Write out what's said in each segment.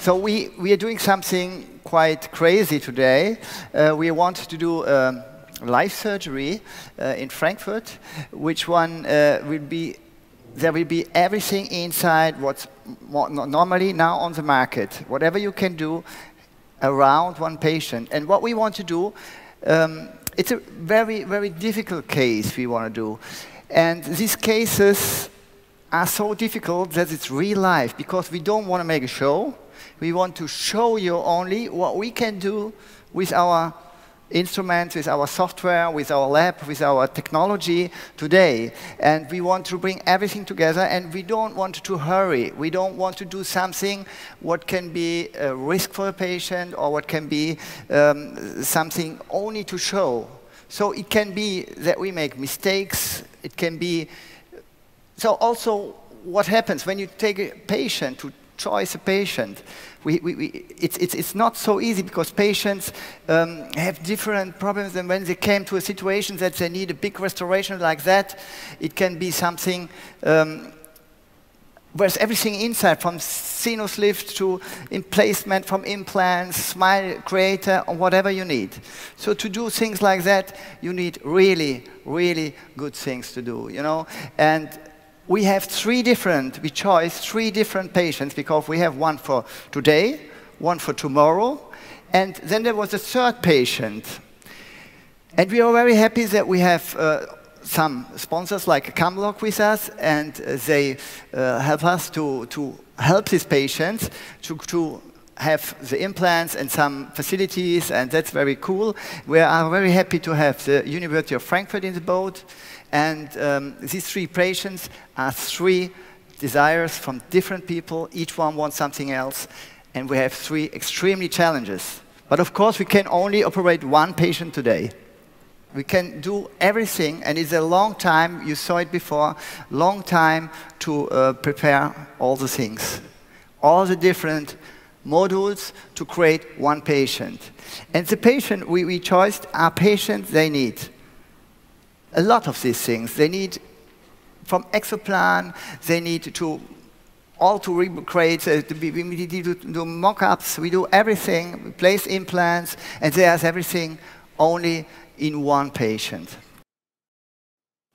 So we, we are doing something quite crazy today. Uh, we want to do um, live surgery uh, in Frankfurt, which one uh, will be, there will be everything inside what's normally now on the market. Whatever you can do around one patient. And what we want to do, um, it's a very, very difficult case we want to do. And these cases are so difficult that it's real life because we don't want to make a show. We want to show you only what we can do with our instruments, with our software, with our lab, with our technology today. And we want to bring everything together, and we don't want to hurry. We don't want to do something what can be a risk for a patient or what can be um, something only to show. So it can be that we make mistakes. It can be so also what happens when you take a patient to choice a patient. We, we, we, it's, it's, it's not so easy because patients um, have different problems and when they came to a situation that they need a big restoration like that, it can be something um, where's everything inside from sinus lift to emplacement from implants, smile creator, or whatever you need. So to do things like that, you need really, really good things to do, you know? And we have three different, we chose three different patients because we have one for today, one for tomorrow, and then there was a third patient. And we are very happy that we have uh, some sponsors like Camlog with us, and uh, they uh, help us to, to help these patients to, to have the implants and some facilities, and that's very cool. We are very happy to have the University of Frankfurt in the boat, and um, these three patients are three desires from different people. Each one wants something else. And we have three extremely challenges. But of course, we can only operate one patient today. We can do everything, and it's a long time, you saw it before, long time to uh, prepare all the things. All the different modules to create one patient. And the patient we, we chose are patients they need a lot of these things. They need from exoplan, they need to all to recreate, uh, to we do mock-ups, we do everything, we place implants, and there's everything only in one patient.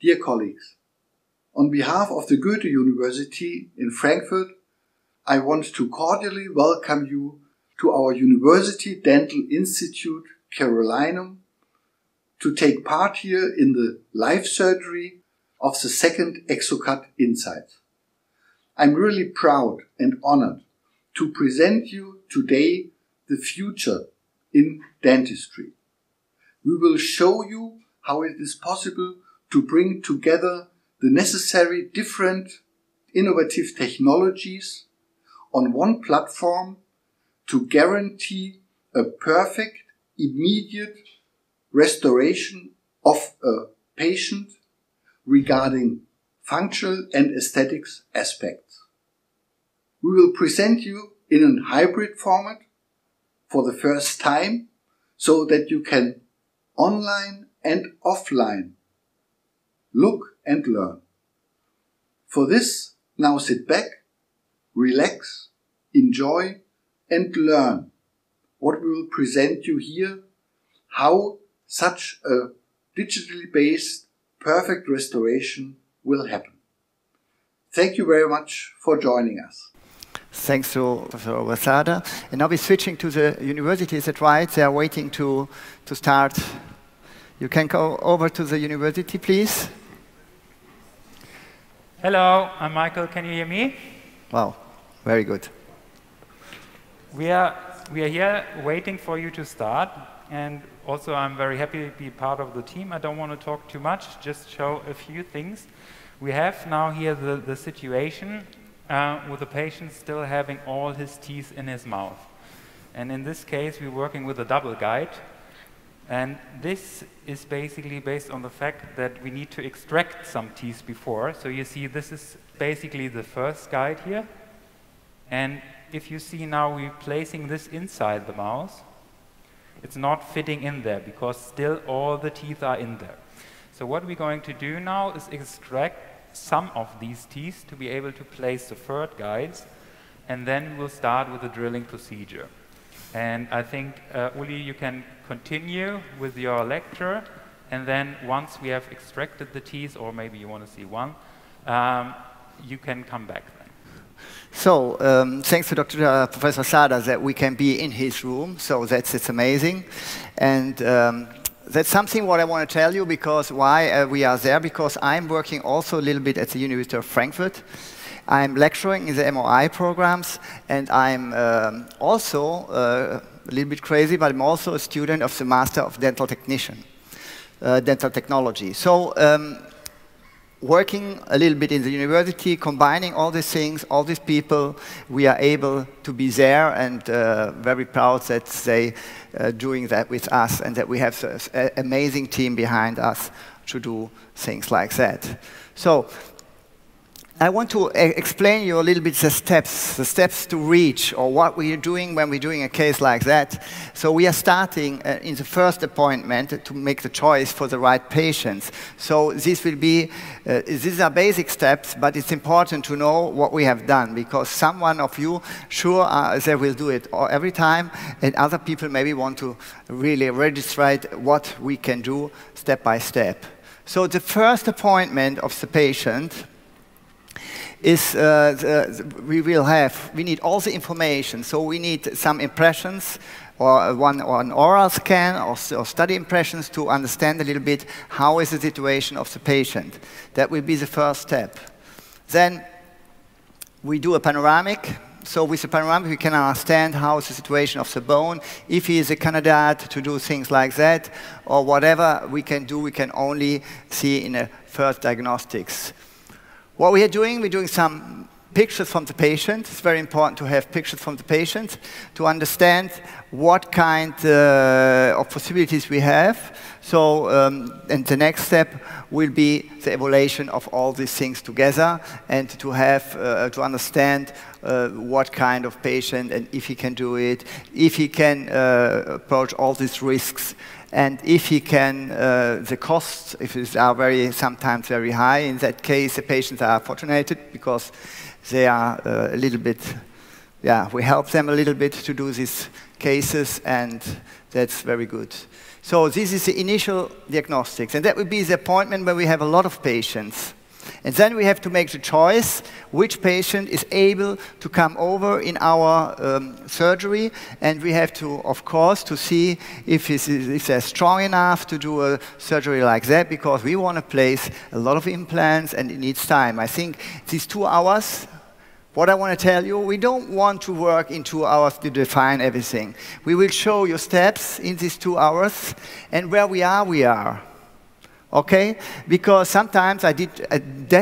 Dear colleagues, on behalf of the Goethe University in Frankfurt, I want to cordially welcome you to our University Dental Institute Carolinum to take part here in the live surgery of the second Exocad Insight. I'm really proud and honored to present you today the future in dentistry. We will show you how it is possible to bring together the necessary different innovative technologies on one platform to guarantee a perfect, immediate restoration of a patient regarding functional and aesthetics aspects. We will present you in a hybrid format for the first time so that you can online and offline look and learn. For this, now sit back, relax, enjoy and learn what we will present you here, how such a digitally based perfect restoration will happen. Thank you very much for joining us. Thanks to Professor Wasada. And now we're switching to the university, is that right? They are waiting to, to start. You can go over to the university, please. Hello, I'm Michael. Can you hear me? Wow, very good. We are, we are here waiting for you to start. And also, I'm very happy to be part of the team. I don't want to talk too much, just show a few things. We have now here the, the situation uh, with the patient still having all his teeth in his mouth. And in this case, we're working with a double guide. And this is basically based on the fact that we need to extract some teeth before. So you see, this is basically the first guide here. And if you see now, we're placing this inside the mouth it's not fitting in there because still all the teeth are in there. So what we're going to do now is extract some of these teeth to be able to place the third guides and then we'll start with the drilling procedure. And I think, uh, Uli, you can continue with your lecture, and then once we have extracted the teeth, or maybe you want to see one, um, you can come back. So, um, thanks to Dr. Uh, Professor Sader that we can be in his room, so that's it's amazing. And um, that's something what I want to tell you because why uh, we are there, because I'm working also a little bit at the University of Frankfurt. I'm lecturing in the MOI programs, and I'm um, also uh, a little bit crazy, but I'm also a student of the Master of Dental Technician, uh, Dental Technology. So um, working a little bit in the university, combining all these things, all these people, we are able to be there and uh, very proud that they uh, doing that with us and that we have an amazing team behind us to do things like that. So I want to explain you a little bit the steps, the steps to reach, or what we are doing when we're doing a case like that. So we are starting uh, in the first appointment to make the choice for the right patients. So this will be, uh, these are basic steps, but it's important to know what we have done, because someone of you, sure, uh, they will do it every time, and other people maybe want to really register what we can do step by step. So the first appointment of the patient, is uh, the, we will have, we need all the information. So we need some impressions or one or an oral scan or, or, study impressions to understand a little bit how is the situation of the patient. That will be the first step. Then we do a panoramic. So with the panoramic, we can understand how is the situation of the bone. If he is a candidate to do things like that, or whatever we can do, we can only see in a first diagnostics. What we are doing, we're doing some pictures from the patient. It's very important to have pictures from the patient to understand what kind uh, of possibilities we have. So, um, and the next step will be the evaluation of all these things together and to have, uh, to understand uh, what kind of patient and if he can do it, if he can uh, approach all these risks and if he can, uh, the costs, if it are very, sometimes very high, in that case, the patients are fortunate because they are uh, a little bit, yeah, we help them a little bit to do these cases, and that's very good. So this is the initial diagnostics, and that would be the appointment where we have a lot of patients. And then we have to make the choice which patient is able to come over in our um, surgery. And we have to, of course, to see if, if they're strong enough to do a surgery like that, because we want to place a lot of implants and it needs time. I think these two hours what I want to tell you, we don't want to work in two hours to define everything. We will show you steps in these two hours, and where we are, we are okay? Because sometimes I did uh,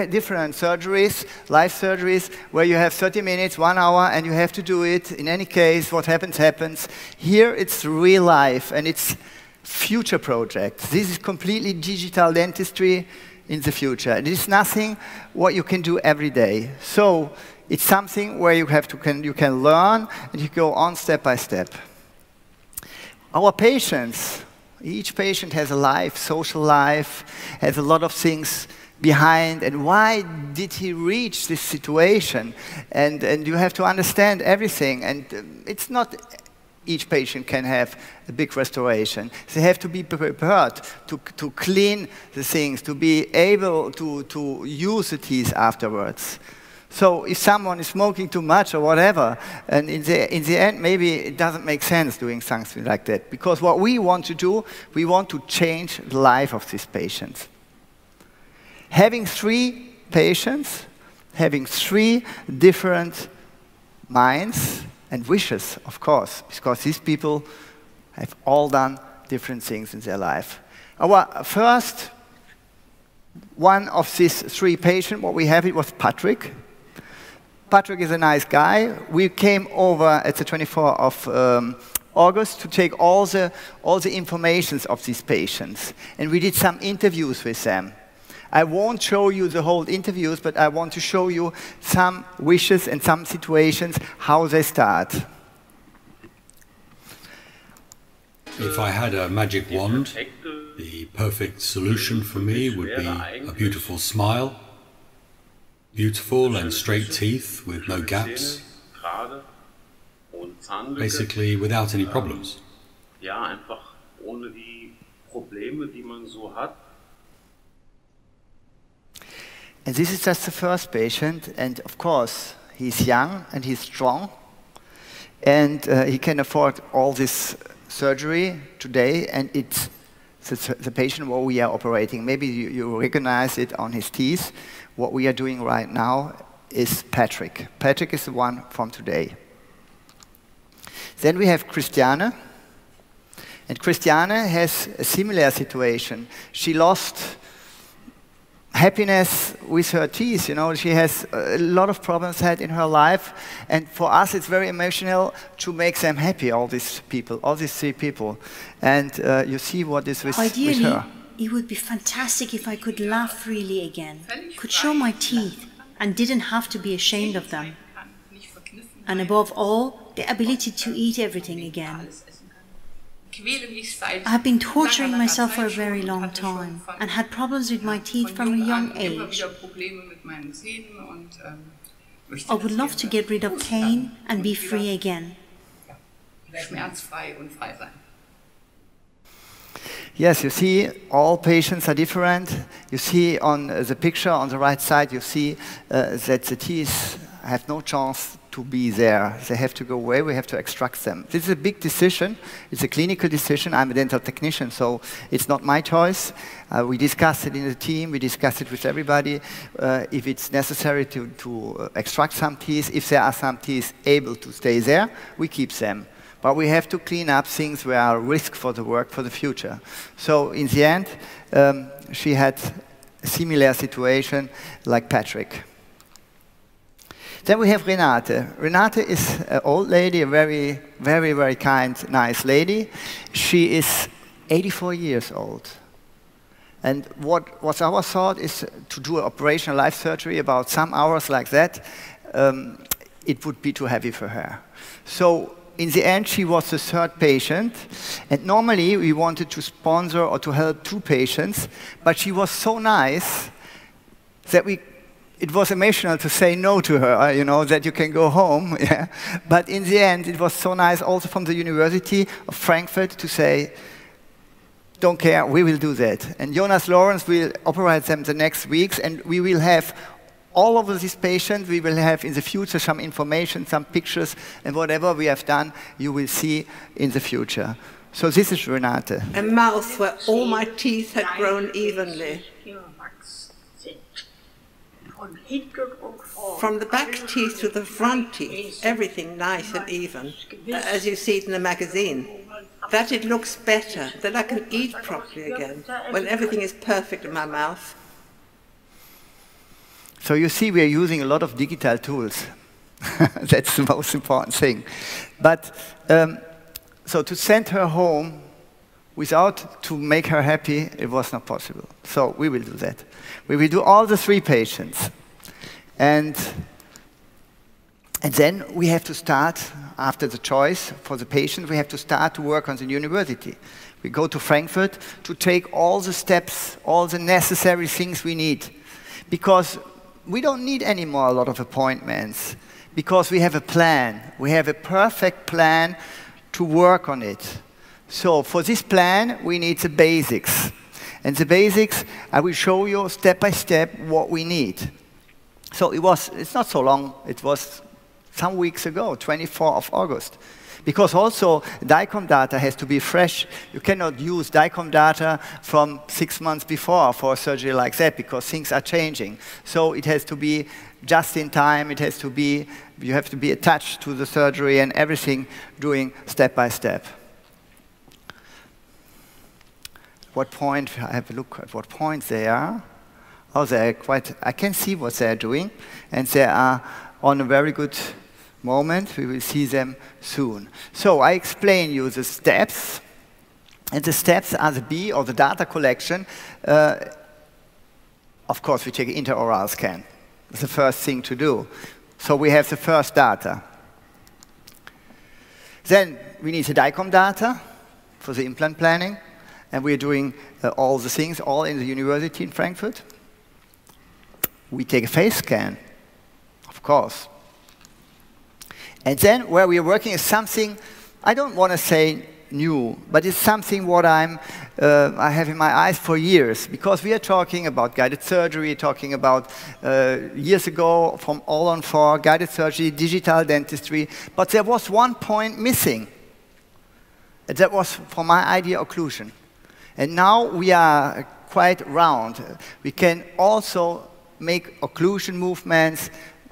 different surgeries, life surgeries, where you have 30 minutes, one hour, and you have to do it. In any case, what happens, happens. Here, it's real life, and it's future projects. This is completely digital dentistry in the future. It is nothing what you can do every day. So it's something where you have to can, you can learn, and you go on step by step. Our patients, each patient has a life, social life, has a lot of things behind and why did he reach this situation and, and you have to understand everything and um, it's not each patient can have a big restoration. They have to be prepared to, to clean the things, to be able to, to use the teeth afterwards. So if someone is smoking too much or whatever, and in the, in the end, maybe it doesn't make sense doing something like that. Because what we want to do, we want to change the life of these patients. Having three patients, having three different minds and wishes, of course, because these people have all done different things in their life. Our first one of these three patients, what we have, it was Patrick. Patrick is a nice guy. We came over at the 24th of um, August to take all the, all the informations of these patients. And we did some interviews with them. I won't show you the whole interviews, but I want to show you some wishes and some situations, how they start. If I had a magic wand, the perfect solution for me would be a beautiful smile, Beautiful and straight teeth with no gaps. basically without any problems. Ja, einfach ohne die Probleme, die man so hat. And this is just the first patient, and of course, he's young and he's strong, and uh, he can afford all this surgery today, and it's the, the patient where we are operating. Maybe you, you recognize it on his teeth. What we are doing right now is Patrick. Patrick is the one from today. Then we have Christiane. And Christiane has a similar situation. She lost happiness with her teeth. You know, she has a lot of problems had in her life, and for us, it's very emotional to make them happy. All these people, all these three people, and uh, you see what is with, Ideally, with her. It would be fantastic if I could laugh freely again, could show my teeth, and didn't have to be ashamed of them. And above all, the ability to eat everything again. I have been torturing myself for a very long time and had problems with my teeth from a young age. I would love to get rid of pain and be free again. Yes, you see, all patients are different. You see on the picture on the right side, you see uh, that the teeth have no chance to be there. They have to go away. We have to extract them. This is a big decision. It's a clinical decision. I'm a dental technician, so it's not my choice. Uh, we discuss it in the team. We discuss it with everybody. Uh, if it's necessary to, to uh, extract some teeth, if there are some teeth able to stay there, we keep them. But we have to clean up things where are risk for the work for the future. So in the end, um, she had a similar situation like Patrick. Then we have Renate. Renate is an old lady, a very, very, very kind, nice lady. She is 84 years old. And what was our thought is to do an operational life surgery about some hours like that. Um, it would be too heavy for her. So in the end, she was the third patient. And normally, we wanted to sponsor or to help two patients. But she was so nice that we, it was emotional to say no to her, uh, you know, that you can go home. Yeah? But in the end, it was so nice also from the University of Frankfurt to say, don't care, we will do that. And Jonas Lorenz will operate them the next weeks, and we will have all of these patients, we will have in the future some information, some pictures, and whatever we have done, you will see in the future. So this is Renate. A mouth where all my teeth had grown evenly. From the back teeth to the front teeth, everything nice and even, as you see it in the magazine. That it looks better, that I can eat properly again, when everything is perfect in my mouth. So you see, we are using a lot of digital tools. That's the most important thing. But um, so to send her home without to make her happy, it was not possible. So we will do that. We will do all the three patients. And, and then we have to start, after the choice for the patient, we have to start to work on the university. We go to Frankfurt to take all the steps, all the necessary things we need. Because we don't need anymore a lot of appointments because we have a plan. We have a perfect plan to work on it. So for this plan, we need the basics. And the basics, I will show you step by step what we need. So it was, it's not so long, it was some weeks ago, 24th of August. Because also DICOM data has to be fresh. You cannot use DICOM data from six months before for a surgery like that because things are changing. So it has to be just in time, it has to be, you have to be attached to the surgery and everything doing step by step. What point, I have a look at what point they are. Oh, they're quite, I can see what they're doing, and they are on a very good moment. We will see them soon. So I explain you the steps, and the steps are the B, or the data collection. Uh, of course, we take an intraoral scan. It's the first thing to do. So we have the first data. Then we need the DICOM data for the implant planning, and we're doing uh, all the things, all in the university in Frankfurt. We take a face scan, of course. And then where we are working is something, I don't want to say new, but it's something what I'm, uh, I have in my eyes for years, because we are talking about guided surgery, talking about uh, years ago from all on four, guided surgery, digital dentistry, but there was one point missing. And that was, for my idea, occlusion. And now we are quite round. We can also make occlusion movements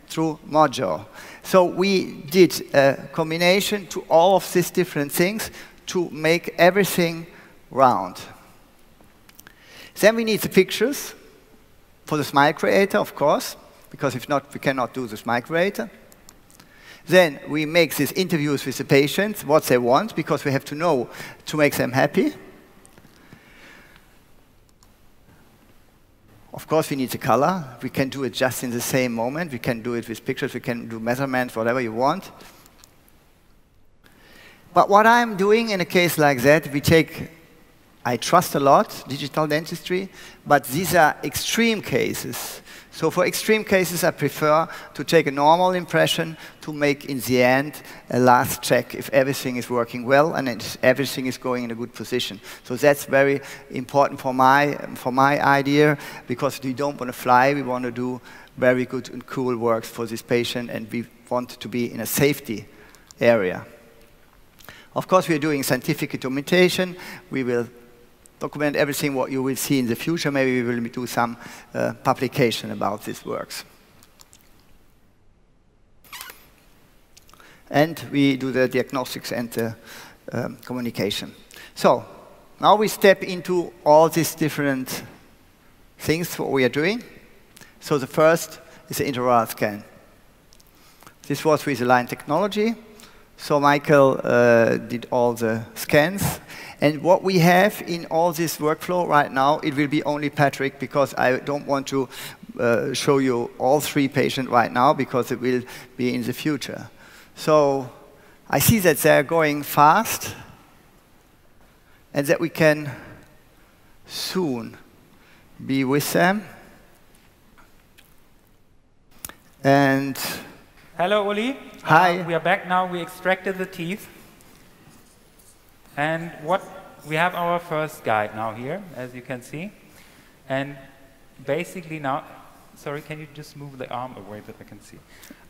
through Modjaw. So we did a combination to all of these different things to make everything round. Then we need the pictures for the smile creator, of course, because if not, we cannot do the smile creator. Then we make these interviews with the patients, what they want, because we have to know to make them happy. Of course, we need the color. We can do it just in the same moment. We can do it with pictures. We can do measurements, whatever you want. But what I'm doing in a case like that, we take, I trust a lot, digital dentistry, but these are extreme cases. So for extreme cases, I prefer to take a normal impression to make, in the end, a last check if everything is working well and everything is going in a good position. So that's very important for my, for my idea, because we don't want to fly, we want to do very good and cool works for this patient, and we want to be in a safety area. Of course, we are doing scientific documentation. We will document everything what you will see in the future. Maybe we will do some uh, publication about these works. And we do the diagnostics and the um, communication. So now we step into all these different things what we are doing. So the first is the intraoral scan. This was with the line technology. So Michael uh, did all the scans. And what we have in all this workflow right now, it will be only Patrick because I don't want to uh, show you all three patients right now because it will be in the future. So I see that they're going fast and that we can soon be with them. And hello, Uli. Hi. Uh, we are back now. We extracted the teeth. And what we have our first guide now here, as you can see. And basically now, sorry, can you just move the arm away that I can see?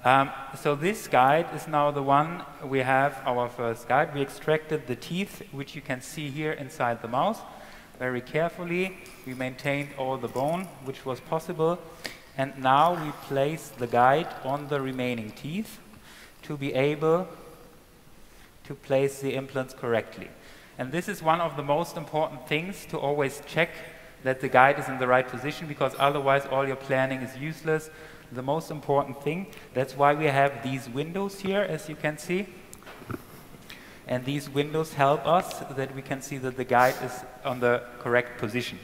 Um, so this guide is now the one we have our first guide. We extracted the teeth, which you can see here inside the mouth, very carefully. We maintained all the bone, which was possible. And now we place the guide on the remaining teeth to be able to place the implants correctly. And this is one of the most important things to always check that the guide is in the right position because otherwise all your planning is useless. The most important thing, that's why we have these windows here, as you can see. And these windows help us that we can see that the guide is on the correct position.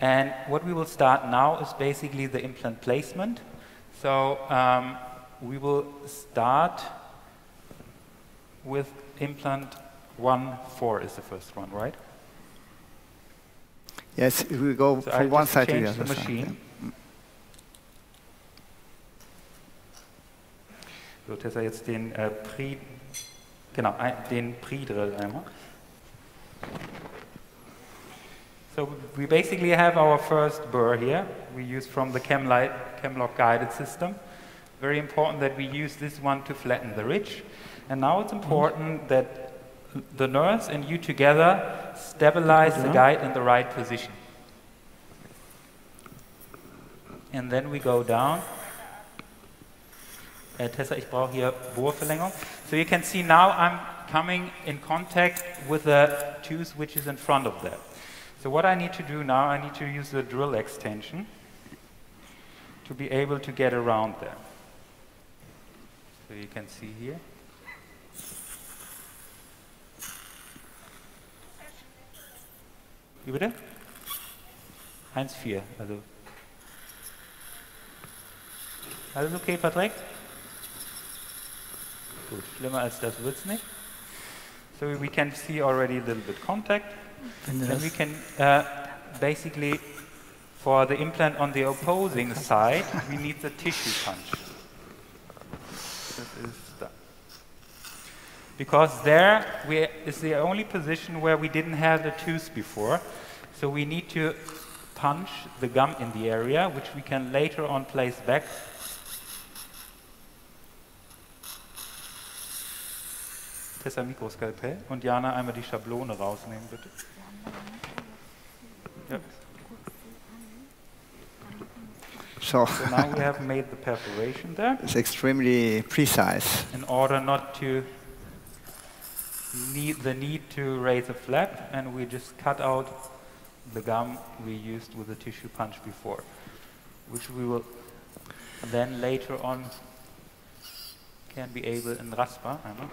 And what we will start now is basically the implant placement. So um, we will start with implant 1, 4 is the first one, right? Yes, we go so from I one side to the other the machine. side. Yeah. So, Tessa jetzt den äh, Pre, genau, ein, den Pre-Drill einmal. So we basically have our first burr here. We use from the Chemlight, Camlog guided system. Very important that we use this one to flatten the ridge. And now it's important that the nurse and you together stabilize the guide in the right position. And then we go down. Uh, Tessa, ich brauche hier Bohrverlängerung. So you can see now I'm coming in contact with the tooth which is in front of that. So what I need to do now, I need to use the drill extension to be able to get around there. So you can see here. Wie bitte? 1,4. Also. Alles okay, Patrick? Gut, schlimmer als das wird's nicht. So we can see already a little bit contact. And we can uh, basically, for the implant on the opposing side, we need the tissue punch. This is because there we, is the only position where we didn't have the tooth before. So we need to punch the gum in the area, which we can later on place back. Tessa Mikroskalpell und Jana einmal die Schablone rausnehmen, bitte. Yep. So, So now we have made the perforation there it's extremely precise. in order not to need the need to raise a flap and we just cut out the gum we used with the tissue punch before, which we will then later on can be able in Raspa, einmal,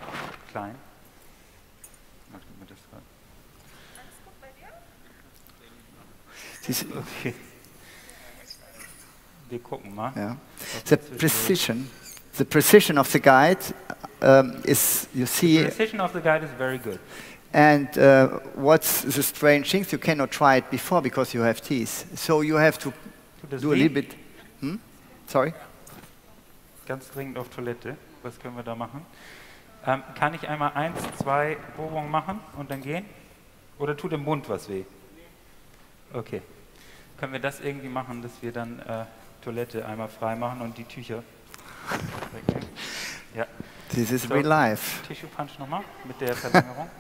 klein. Warte, gib mir das. This, Okay. Wir gucken mal. yeah. The precision, the precision of the guide um, is, you The see, precision of the guide is very good. and uh, what's the strange thing, you cannot try it before because you have teeth. So you have to das do a little bit, hmm? Sorry? Ganz dringend auf Toilette. Was können wir da machen? Ähm, kann ich einmal eins, zwei Bohrungen machen und dann gehen? Oder tut im Mund was weh? Okay. Können wir das irgendwie machen, dass wir dann äh, Toilette einmal frei machen und die Tücher? Ja. This is So. real life. Tissue Punch nochmal mit der Verlängerung.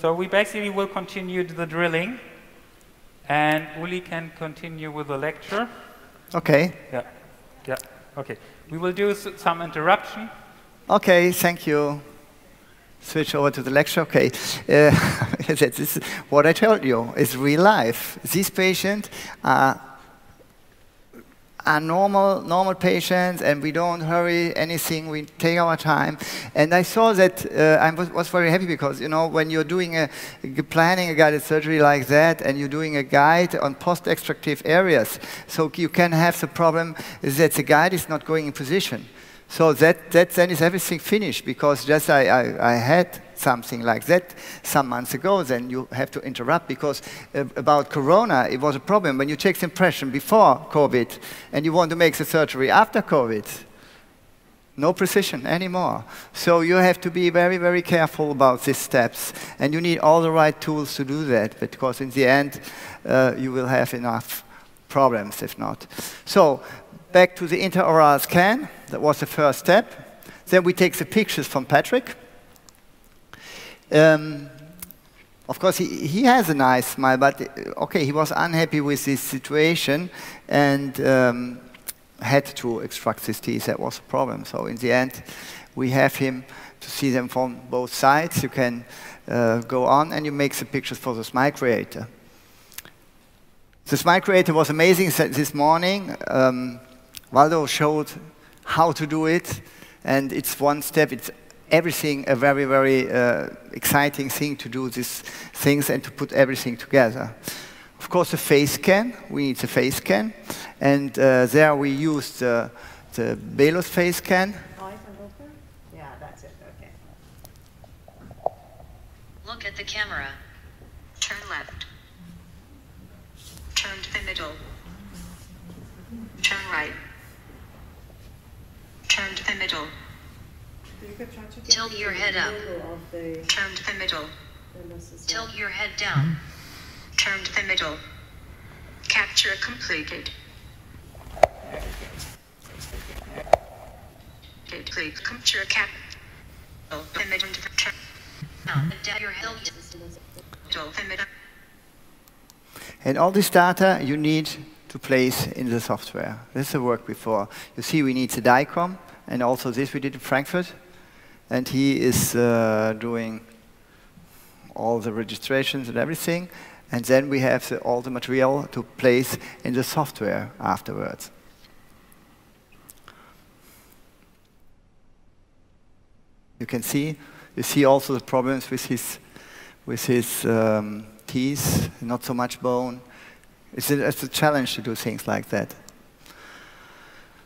So we basically will continue the drilling and Uli can continue with the lecture. Okay. Yeah, yeah, okay. We will do s- some interruption. Okay, thank you. Switch over to the lecture. Okay, uh, this is what I told you. It's real life. These patients are are normal normal patients, and we don't hurry anything. We take our time. And I saw that uh, I was, was very happy because you know when you're doing a planning a guided surgery like that, and you're doing a guide on post-extractive areas, so you can have the problem that the guide is not going in position. So that, that then is everything finished because just I, I, I had something like that some months ago, then you have to interrupt because uh, about Corona, it was a problem. When you take the impression before COVID and you want to make the surgery after COVID, no precision anymore. So you have to be very, very careful about these steps. And you need all the right tools to do that because in the end, uh, you will have enough problems if not. So back to the intraoral scan. That was the first step. Then we take the pictures from Patrick. Um, of course, he, he has a nice smile, but uh, okay, he was unhappy with this situation and um, had to extract his teeth. That was a problem. So in the end, we have him to see them from both sides. You can uh, go on and you make the pictures for the smile creator. The smile creator was amazing this morning. Um, Waldo showed how to do it, and it's one step. It's everything a very, very uh, exciting thing to do these things and to put everything together. Of course, a face scan. We need a face scan, and uh, there we used uh, the Bellus face scan. Yeah, that's it, okay. Look at the camera. Turn left. Turn to the middle. Turn right. Turn to the middle. You could try to get Tilt your head up. logo the Turn to the middle. Bellus as well. Tilt your head down. Turn to the middle. Capture completed. Please capture cap. Oh, the middle to the turn. Your head. Middle, the middle. And all this data you need to place in the software. This is the work before. You see, we need the DICOM, and also this we did in Frankfurt. And he is uh, doing all the registrations and everything. And then we have the, all the material to place in the software afterwards. You can see, you see also the problems with his, with his um, teeth, not so much bone. It's a, it's a challenge to do things like that.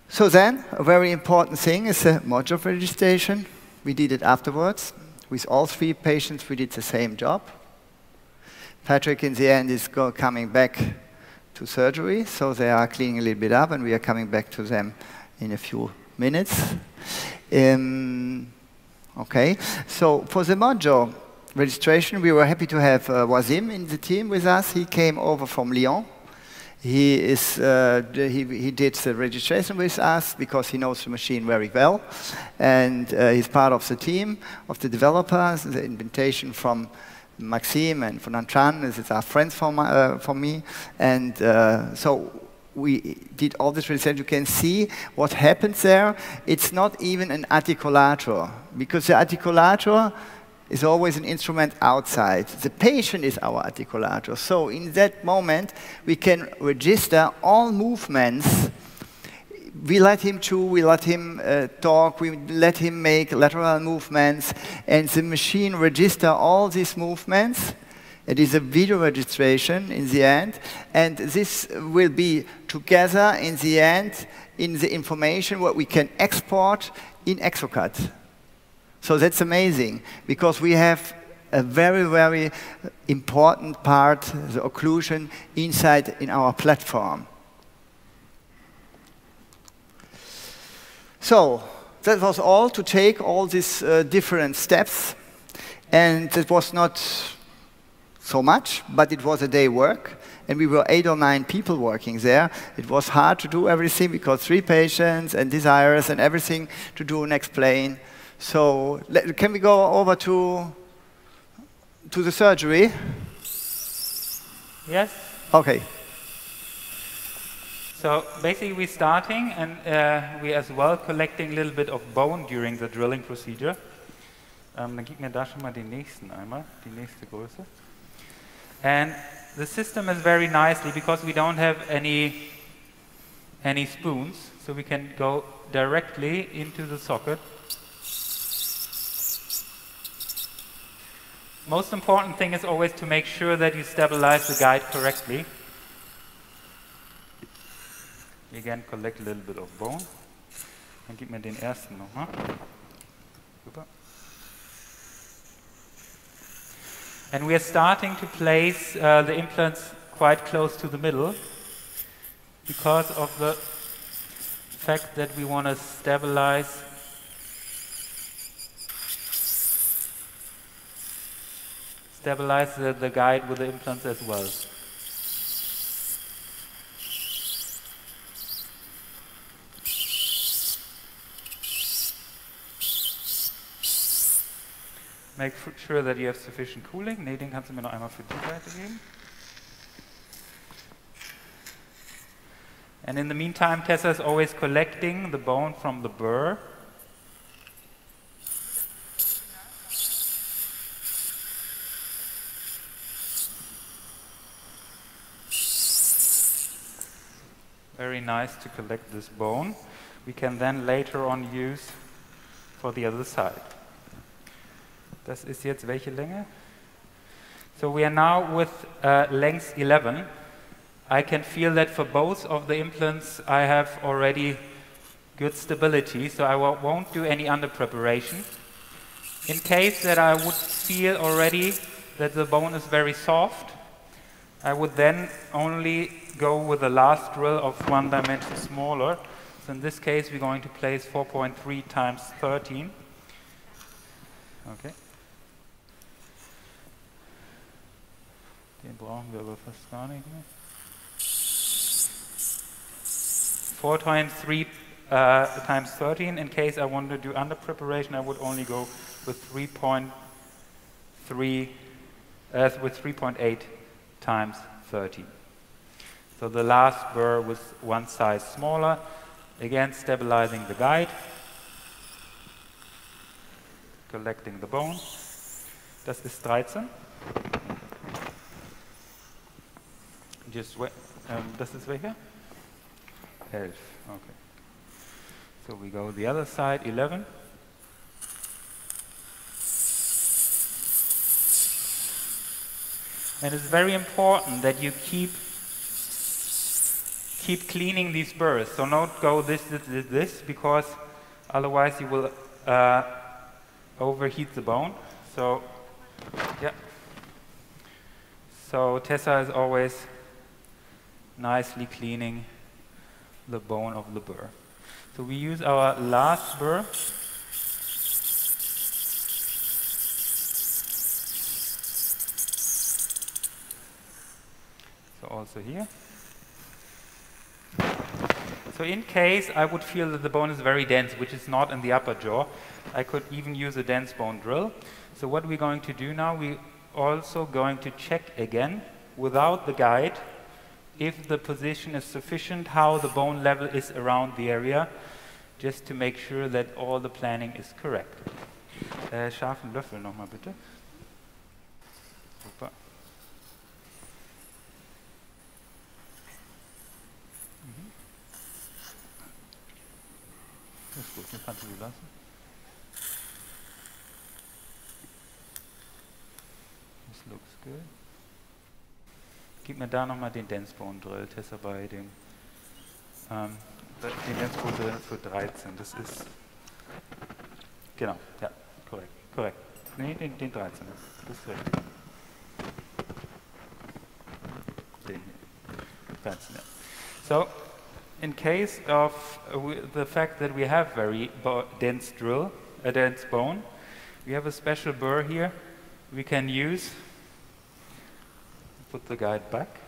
So then, a very important thing is the Modjaw registration. We did it afterwards. With all three patients, we did the same job. Patrick, in the end, is coming back to surgery, so they are cleaning a little bit up, and we are coming back to them in a few minutes. Um, okay, so for the Modjaw registration, we were happy to have uh, Wazim in the team with us. He came over from Lyon. He, is, uh, he, he did the registration with us because he knows the machine very well. And uh, he's part of the team of the developers. The invitation from Maxime and from Chan is our friends for, uh, for me. And uh, so we did all this research. You can see what happens there. It's not even an articulator because the articulator is always an instrument outside. The patient is our articulator. So in that moment, we can register all movements. We let him chew, we let him uh, talk, we let him make lateral movements, and the machine register all these movements. It is a video registration in the end, and this will be together in the end in the information what we can export in Exocad. So that's amazing because we have a very, very important part, the occlusion, inside in our platform. So that was all to take all these uh, different steps. And it was not so much, but it was a day work. And we were eight or nine people working there. It was hard to do everything because three patients and desires and everything to do and explain. So let, can we go over to, to the surgery? Yes. Okay. So basically we're starting and uh, we as well collecting a little bit of bone during the drilling procedure. Ähm, dann gib mir da schon mal den nächsten einmal, die nächste Größe. And the system is very nicely because we don't have any, any spoons, so we can go directly into the socket. Most important thing is always to make sure that you stabilize the guide correctly. Again, collect a little bit of bone. Dann gib mir den ersten nochmal. Super. And we are starting to place uh, the implants quite close to the middle because of the fact that we want to stabilize stabilize the, the guide with the implants as well. Make sure that you have sufficient cooling. Den kannst du mir noch einmal für die Seite geben. And in the meantime, Tessa is always collecting the bone from the burr. Very nice to collect this bone. We can then later on use for the other side. Das ist jetzt welche Länge? So we are now with uh, length 11. I can feel that for both of the implants I have already good stability, so I won't do any under preparation. In case that I would feel already that the bone is very soft, I would then only go with the last drill of one dimension smaller. So in this case, we're going to place 4.3 times 13. Okay. Den brauchen wir aber fast gar nicht mehr. 4 times 3 uh, times 13. In case I want to do under preparation, I would only go with 3.3 uh, with 3.8 times 13. So the last burr was one size smaller, again stabilizing the guide, collecting the bone. Das ist 13. Just wait. Um, das ist welcher? 11. Okay. So we go the other side, 11. And it's very important that you keep keep cleaning these burrs. So don't go this, this, this, this, because otherwise you will uh, overheat the bone. So, yeah. So Tessa is always nicely cleaning the bone of the burr. So we use our last burr. So also here. So in case I would feel that the bone is very dense, which is not in the upper jaw, I could even use a dense bone drill. So what we're going to do now, we're also going to check again, without the guide, if the position is sufficient, how the bone level is around the area, just to make sure that all the planning is correct. Äh, scharfen Löffel nochmal bitte. Super. Ist gut, den kannst du lassen. This looks good. Gib mir da nochmal den Dance Bone Drill, Tessa bei dem. Ähm, den Dance Bone Drill für 13. Das ist. Genau, ja, korrekt. Korrekt. Nee, den, den 13. Das ist richtig. Den hier. 13, ja. So, in case of uh, the fact that we have very dense drill, a dense bone, we have a special burr here we can use put the guide back.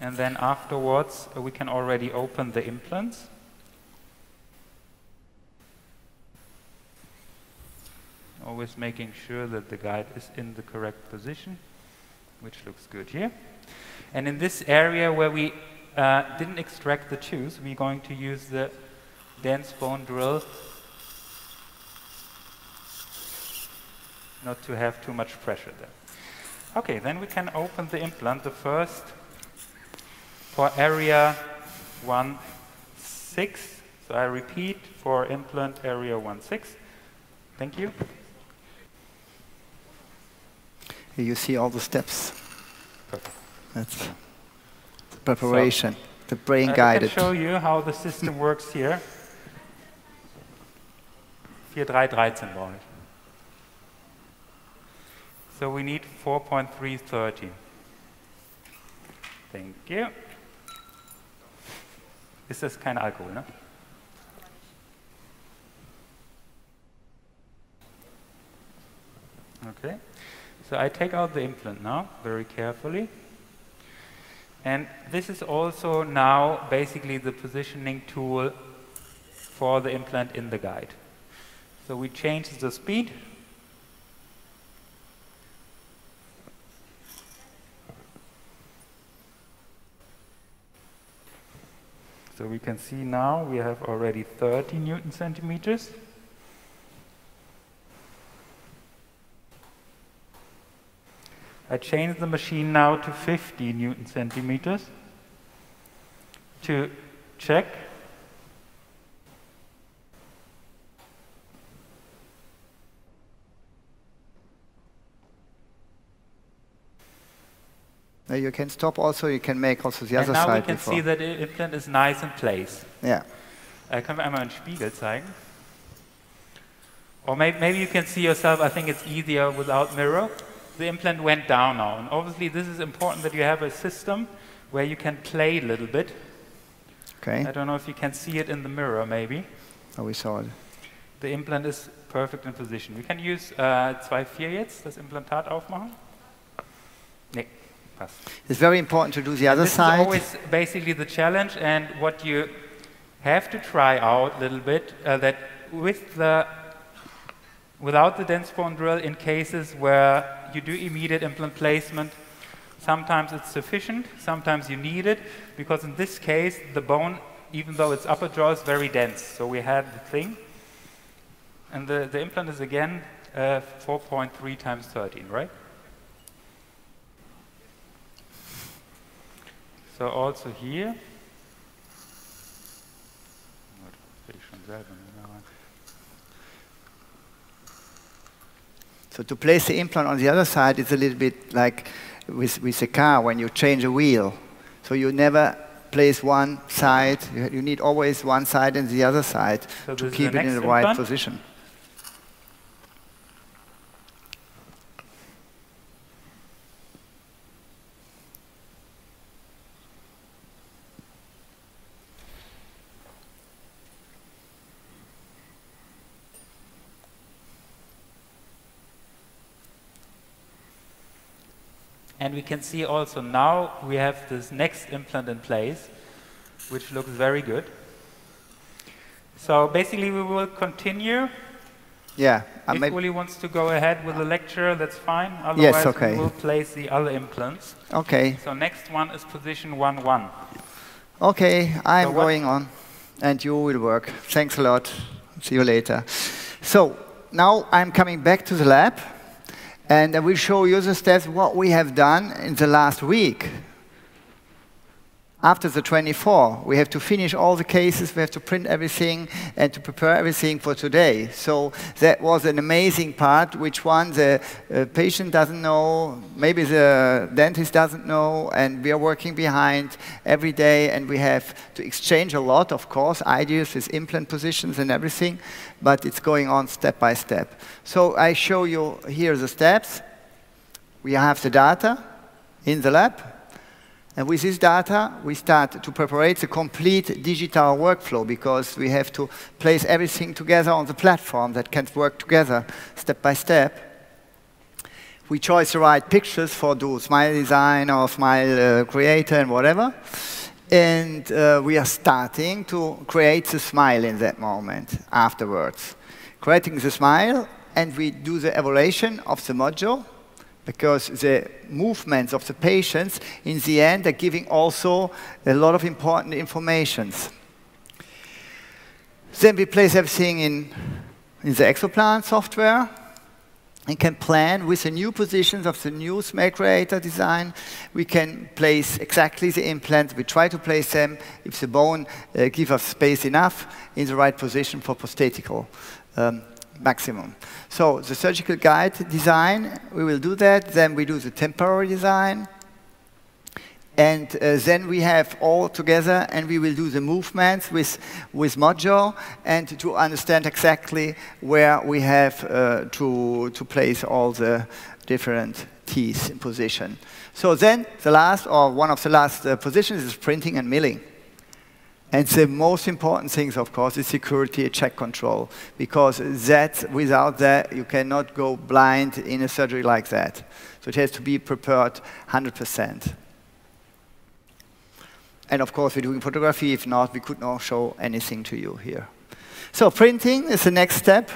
And then afterwards, uh, we can already open the implants. Always making sure that the guide is in the correct position, which looks good here. And in this area where we uh, didn't extract the tooth, we're going to use the dense bone drill not to have too much pressure there. Okay, then we can open the implant, the first for area 1, 6. So I repeat for implant area 1, 6. Thank you. Here you see all the steps. Perfect. That's the preparation, so, the brain I guided. I can show you how the system works here. 4313 brauche ich. So we need 4.330. Thank you. Ist das kein Alkohol, ne? Okay. So I take out the implant now, very carefully. And this is also now basically the positioning tool for the implant in the guide. So we change the speed So we can see now we have already 30 Newton centimeters. I change the machine now to 50 Newton centimeters to check Now you can stop also, you can make also the and other now side we can before. see that the implant is nice in place. Yeah. Äh, können wir einmal einen Spiegel zeigen? Or maybe, maybe you can see yourself, I think it's easier without mirror. The implant went down now. And obviously this is important that you have a system where you can play a little bit. Okay. I don't know if you can see it in the mirror maybe. Oh, we saw it. The implant is perfect in position. We can use uh, 2.4 jetzt, das Implantat aufmachen. Nee, passt. It's very important to do the other this side. is always basically the challenge and what you have to try out a little bit uh, that with the without the dense bone drill in cases where you do immediate implant placement sometimes it's sufficient sometimes you need it because in this case the bone even though its upper jaw is very dense so we had the thing and the, the implant is again uh, 4.3 times 13 right? So also here So to place the implant on the other side is a little bit like with, with a car when you change a wheel. So you never place one side, you, you need always one side and the other side So to keep it in the right implant? position. And we can see also now we have this next implant in place, which looks very good. So basically we will continue. Yeah. if Uli wants to go ahead with the lecture, that's fine. Otherwise, yes, okay. we will place the other implants. Okay. So next one is position 1-1. Okay, I'm so going on, and you will work. Thanks a lot. See you later. So now I'm coming back to the lab, and I will show you the steps what we have done in the last week after the 24, we have to finish all the cases, we have to print everything, and to prepare everything for today. So that was an amazing part, which one the uh, patient doesn't know, maybe the dentist doesn't know, and we are working behind every day, and we have to exchange a lot, of course, ideas with implant positions and everything, but it's going on step by step. So I show you here the steps. We have the data in the lab, and with this data, we start to prepare the complete digital workflow because we have to place everything together on the platform that can work together step by step. We choose the right pictures for do smile design or smile uh, creator and whatever. And uh, we are starting to create the smile in that moment afterwards. Creating the smile, and we do the evaluation of the module because the movements of the patients in the end are giving also a lot of important informations. Then we place everything in, in the exoplan software and can plan with the new positions of the new Smile Creator design. We can place exactly the implants. We try to place them if the bone uh, gives us space enough in the right position for prosthetical um, maximum. So the surgical guide design, we will do that. Then we do the temporary design. And uh, then we have all together, and we will do the movements with, with Modjaw, and to understand exactly where we have uh, to, to place all the different teeth in position. So then the last, or one of the last uh, positions is printing and milling. And the most important things, of course, is security check control, because that, without that, you cannot go blind in a surgery like that. So it has to be prepared 100%. And of course, we're doing photography. If not, we could not show anything to you here. So printing is the next step.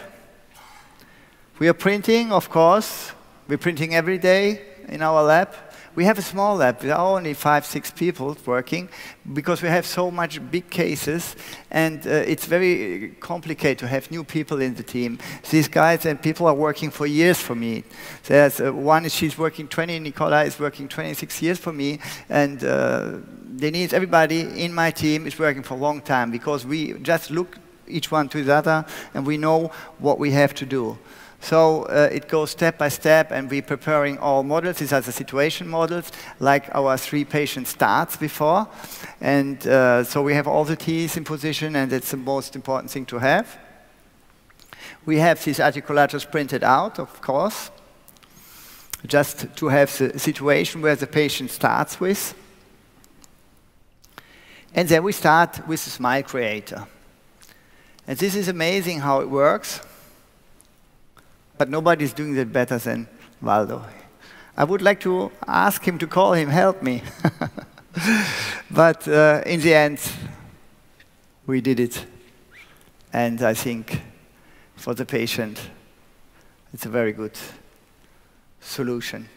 We are printing, of course. We're printing every day in our lab. We have a small lab with only five, six people working because we have so much big cases and uh, it's very complicated to have new people in the team. These guys and people are working for years for me. There's uh, one, she's working 20, Nicola is working 26 years for me and uh, they need everybody in my team is working for a long time because we just look each one to the other and we know what we have to do. So uh, it goes step by step, and we're preparing all models. These are the situation models, like our three patient starts before. And uh, so we have all the T's in position, and it's the most important thing to have. We have these articulators printed out, of course, just to have the situation where the patient starts with. And then we start with the Smile Creator. And this is amazing how it works but nobody's doing that better than Waldo. I would like to ask him to call him, help me. but uh, in the end, we did it. And I think for the patient, it's a very good solution.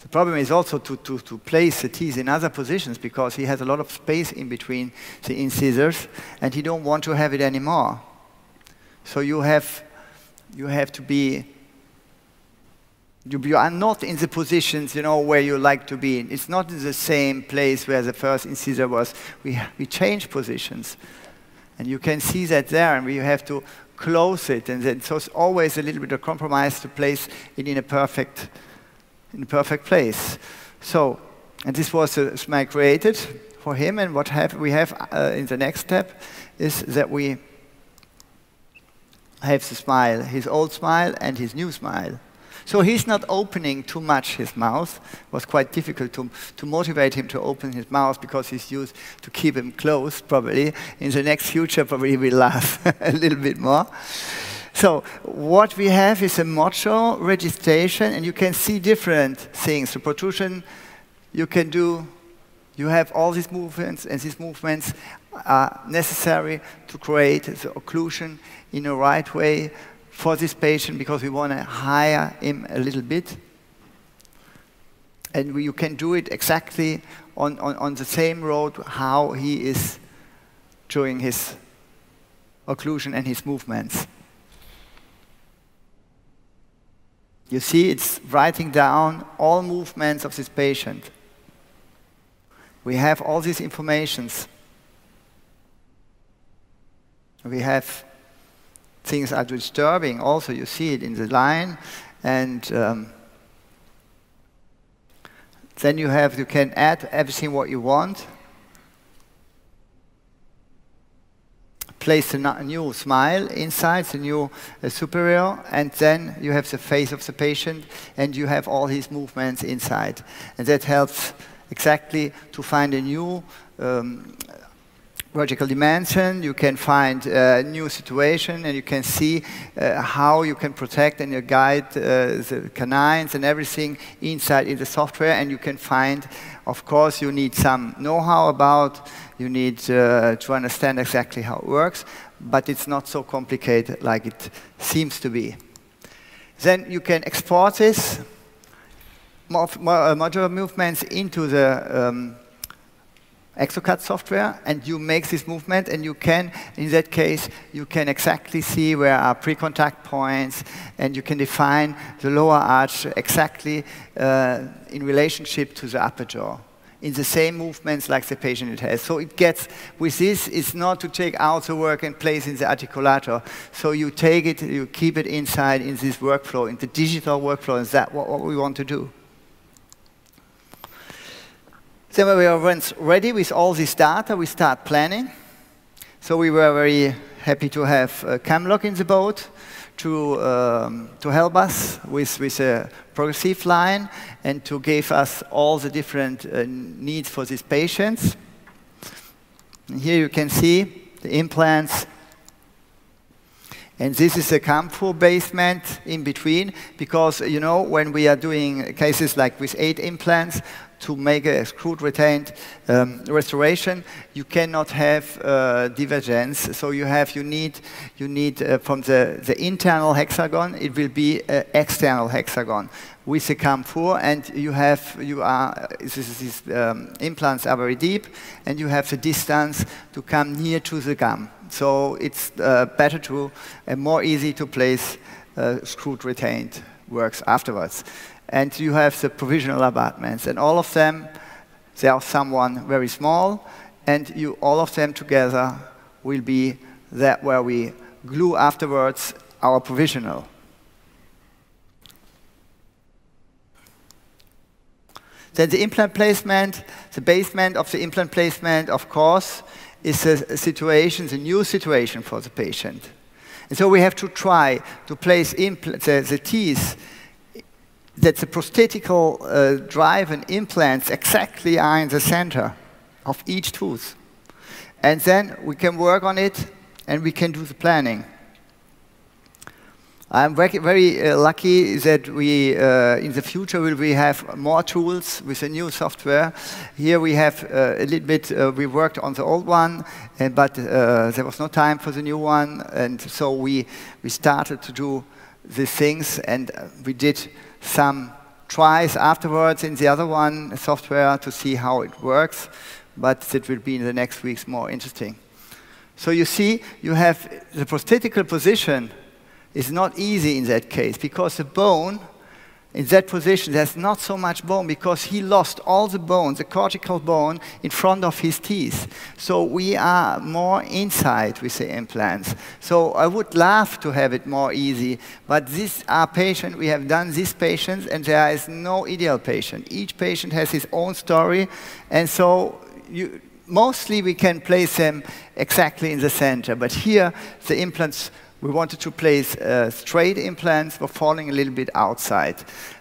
The problem is also to, to, to place the teeth in other positions because he has a lot of space in between the incisors and he don't want to have it anymore. So you have you have to be you, you, are not in the positions you know where you like to be. It's not in the same place where the first incisor was. We, we change positions. And you can see that there and we have to close it. And then, so it's always a little bit of compromise to place it in a perfect in a perfect place. So and this was a smile created for him. And what have we have uh, in the next step is that we have the smile, his old smile and his new smile. So he's not opening too much his mouth. It was quite difficult to, to motivate him to open his mouth because he's used to keep him closed, probably. In the next future, probably he will laugh a little bit more. So what we have is a Modjaw registration, and you can see different things. The protrusion, you can do, you have all these movements, and these movements are necessary to create the occlusion in a right way for this patient because we want to hire him a little bit. And you can do it exactly on, on, on the same road how he is doing his occlusion and his movements. You see, it's writing down all movements of this patient. We have all these informations. We have things are disturbing. Also, you see it in the line, and um, then you have you can add everything what you want. place a new smile inside the new uh, superior, and then you have the face of the patient, and you have all his movements inside. And that helps exactly to find a new um, vertical dimension, you can find a new situation, and you can see uh, how you can protect and you guide uh, the canines and everything inside in the software, and you can find, of course, you need some know-how about, you need uh, to understand exactly how it works, but it's not so complicated like it seems to be. Then you can export this uh, modular movements into the um, Exocad software and you make this movement and you can, in that case, you can exactly see where are pre-contact points and you can define the lower arch exactly uh, in relationship to the upper jaw in the same movements like the patient it has. So it gets, with this, it's not to take out the work and place in the articulator. So you take it, you keep it inside in this workflow, in the digital workflow, and that's what, what we want to do. Then when we are ready with all this data, we start planning. So we were very happy to have uh, Camlog in the boat to, um, to help us with, with a progressive line and to give us all the different uh, needs for these patients. And here you can see the implants. And this is a COMFOUR basement in between, because you know when we are doing cases like with eight implants, to make a screwed retained um, restoration, you cannot have uh, divergence. So you have, you need, you need uh, from the, the internal hexagon, it will be an external hexagon with the COMFOUR, and you have, you are, these um, implants are very deep, and you have the distance to come near to the gum. So it's uh, better to, and more easy to place uh, screwed retained works afterwards and you have the provisional abutments. And all of them, they are someone very small, and you, all of them together will be that where we glue afterwards our provisional. Then the implant placement, the basement of the implant placement, of course, is a, situation, a new situation for the patient. And so we have to try to place the, the teeth that the prosthetical uh, drive and implants exactly are in the center of each tooth. And then we can work on it and we can do the planning. I'm very, very uh, lucky that we, uh, in the future, will we have more tools with the new software. Here we have uh, a little bit, uh, we worked on the old one, but uh, there was no time for the new one, and so we, we started to do these things, and uh, we did some tries afterwards in the other one software to see how it works, but it will be in the next weeks more interesting. So you see, you have the prosthetical position is not easy in that case because the bone in that position, there's not so much bone because he lost all the bone, the cortical bone, in front of his teeth. So we are more inside with the implants. So I would love to have it more easy, but these are patients, we have done these patients, and there is no ideal patient. Each patient has his own story, and so you, mostly we can place them exactly in the center. But here, the implants we wanted to place uh, straight implants for falling a little bit outside.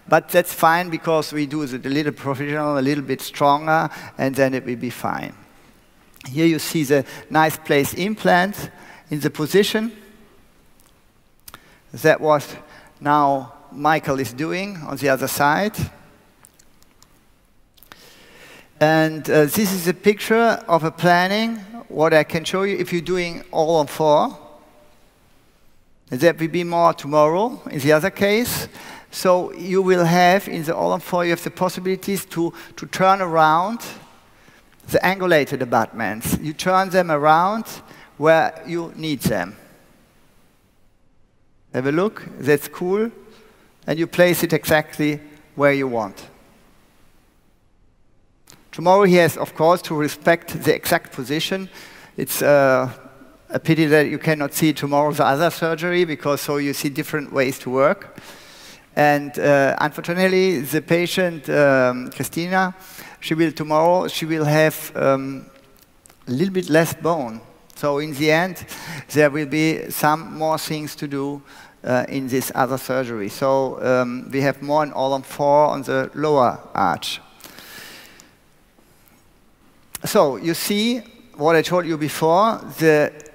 But that's fine because we do it a little professional, a little bit stronger, and then it will be fine. Here you see the nice placed implant in the position. That what now Michael is doing on the other side. And uh, this is a picture of a planning, what I can show you if you're doing all on four. There will be more tomorrow in the other case. So you will have, in the all four, you have the possibilities to, to turn around the angulated abutments. You turn them around where you need them. Have a look, that's cool. And you place it exactly where you want. Tomorrow he has, of course, to respect the exact position. It's uh, a pity that you cannot see tomorrow's other surgery because so you see different ways to work. And uh, unfortunately, the patient, um, Christina, she will tomorrow, she will have um, a little bit less bone. So in the end, there will be some more things to do uh, in this other surgery. So um, we have more in all on four on the lower arch. So you see what I told you before, the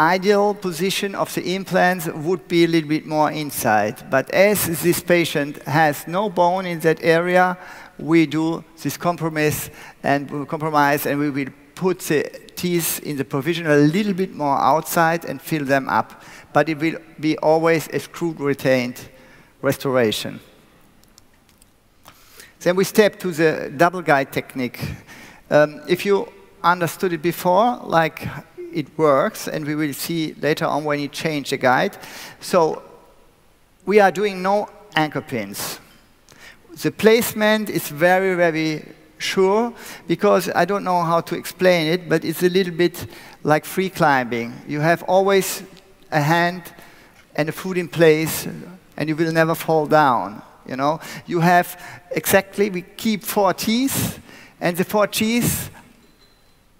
ideal position of the implants would be a little bit more inside. But as this patient has no bone in that area, we do this compromise and compromise and we will put the teeth in the provisional a little bit more outside and fill them up. But it will be always a screw retained restoration. Then we step to the double guide technique. Um, if you understood it before, like it works, and we will see later on when you change the guide. So we are doing no anchor pins. The placement is very, very sure, because I don't know how to explain it, but it's a little bit like free climbing. You have always a hand and a foot in place, and you will never fall down. You know, you have exactly. We keep four teeth, and the four teeth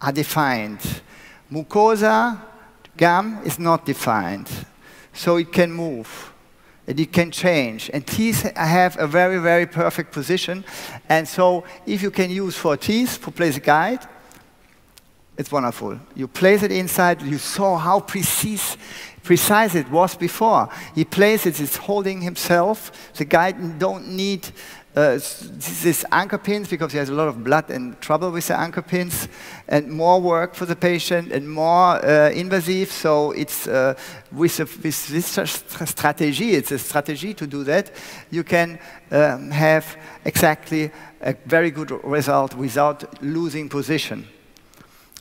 are defined. Mucosa, gum is not defined, so it can move and it can change. And teeth have a very, very perfect position. And so if you can use four teeth to place a guide, it's wonderful. You place it inside, you saw how precise, precise it was before. He places it, it's holding himself. The guide don't need uh, these anchor pins because he has a lot of blood and trouble with the anchor pins and more work for the patient and more uh, invasive. So it's uh, with, a, with this strategy, it's a strategy to do that. You can um, have exactly a very good result without losing position.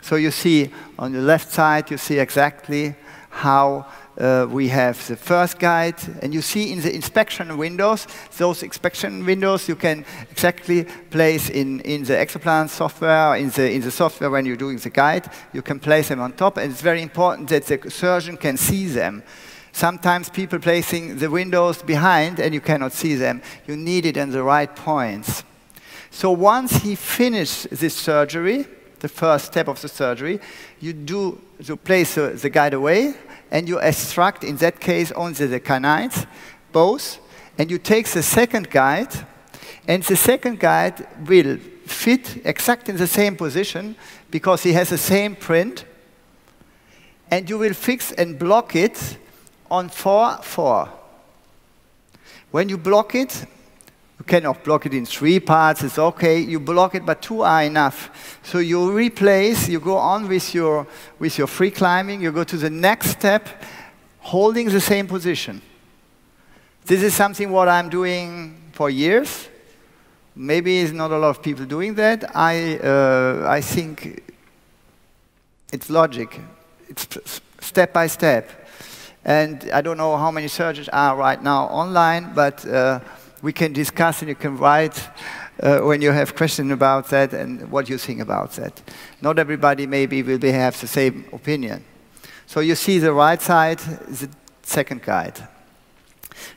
So you see on the left side, you see exactly how uh, we have the first guide, and you see in the inspection windows, those inspection windows you can exactly place in, in the Exoplan software, in the, in the software when you're doing the guide, you can place them on top, and it's very important that the surgeon can see them. Sometimes people placing the windows behind and you cannot see them. You need it in the right points. So once he finished this surgery, the first step of the surgery, you do you place the, the guide away, and you extract, in that case, only the canines, both, and you take the second guide, and the second guide will fit exactly in the same position because he has the same print, and you will fix and block it on 4, 4. When you block it, you cannot block it in three parts, it's okay. You block it, but two are enough. So you replace, you go on with your, with your free climbing, you go to the next step, holding the same position. This is something what I'm doing for years. Maybe it's not a lot of people doing that. I, uh, I think it's logic. It's step by step. And I don't know how many surgeons are right now online, but uh, we can discuss and you can write uh, when you have questions about that and what you think about that. Not everybody maybe will be, have the same opinion. So you see the right side is the second guide.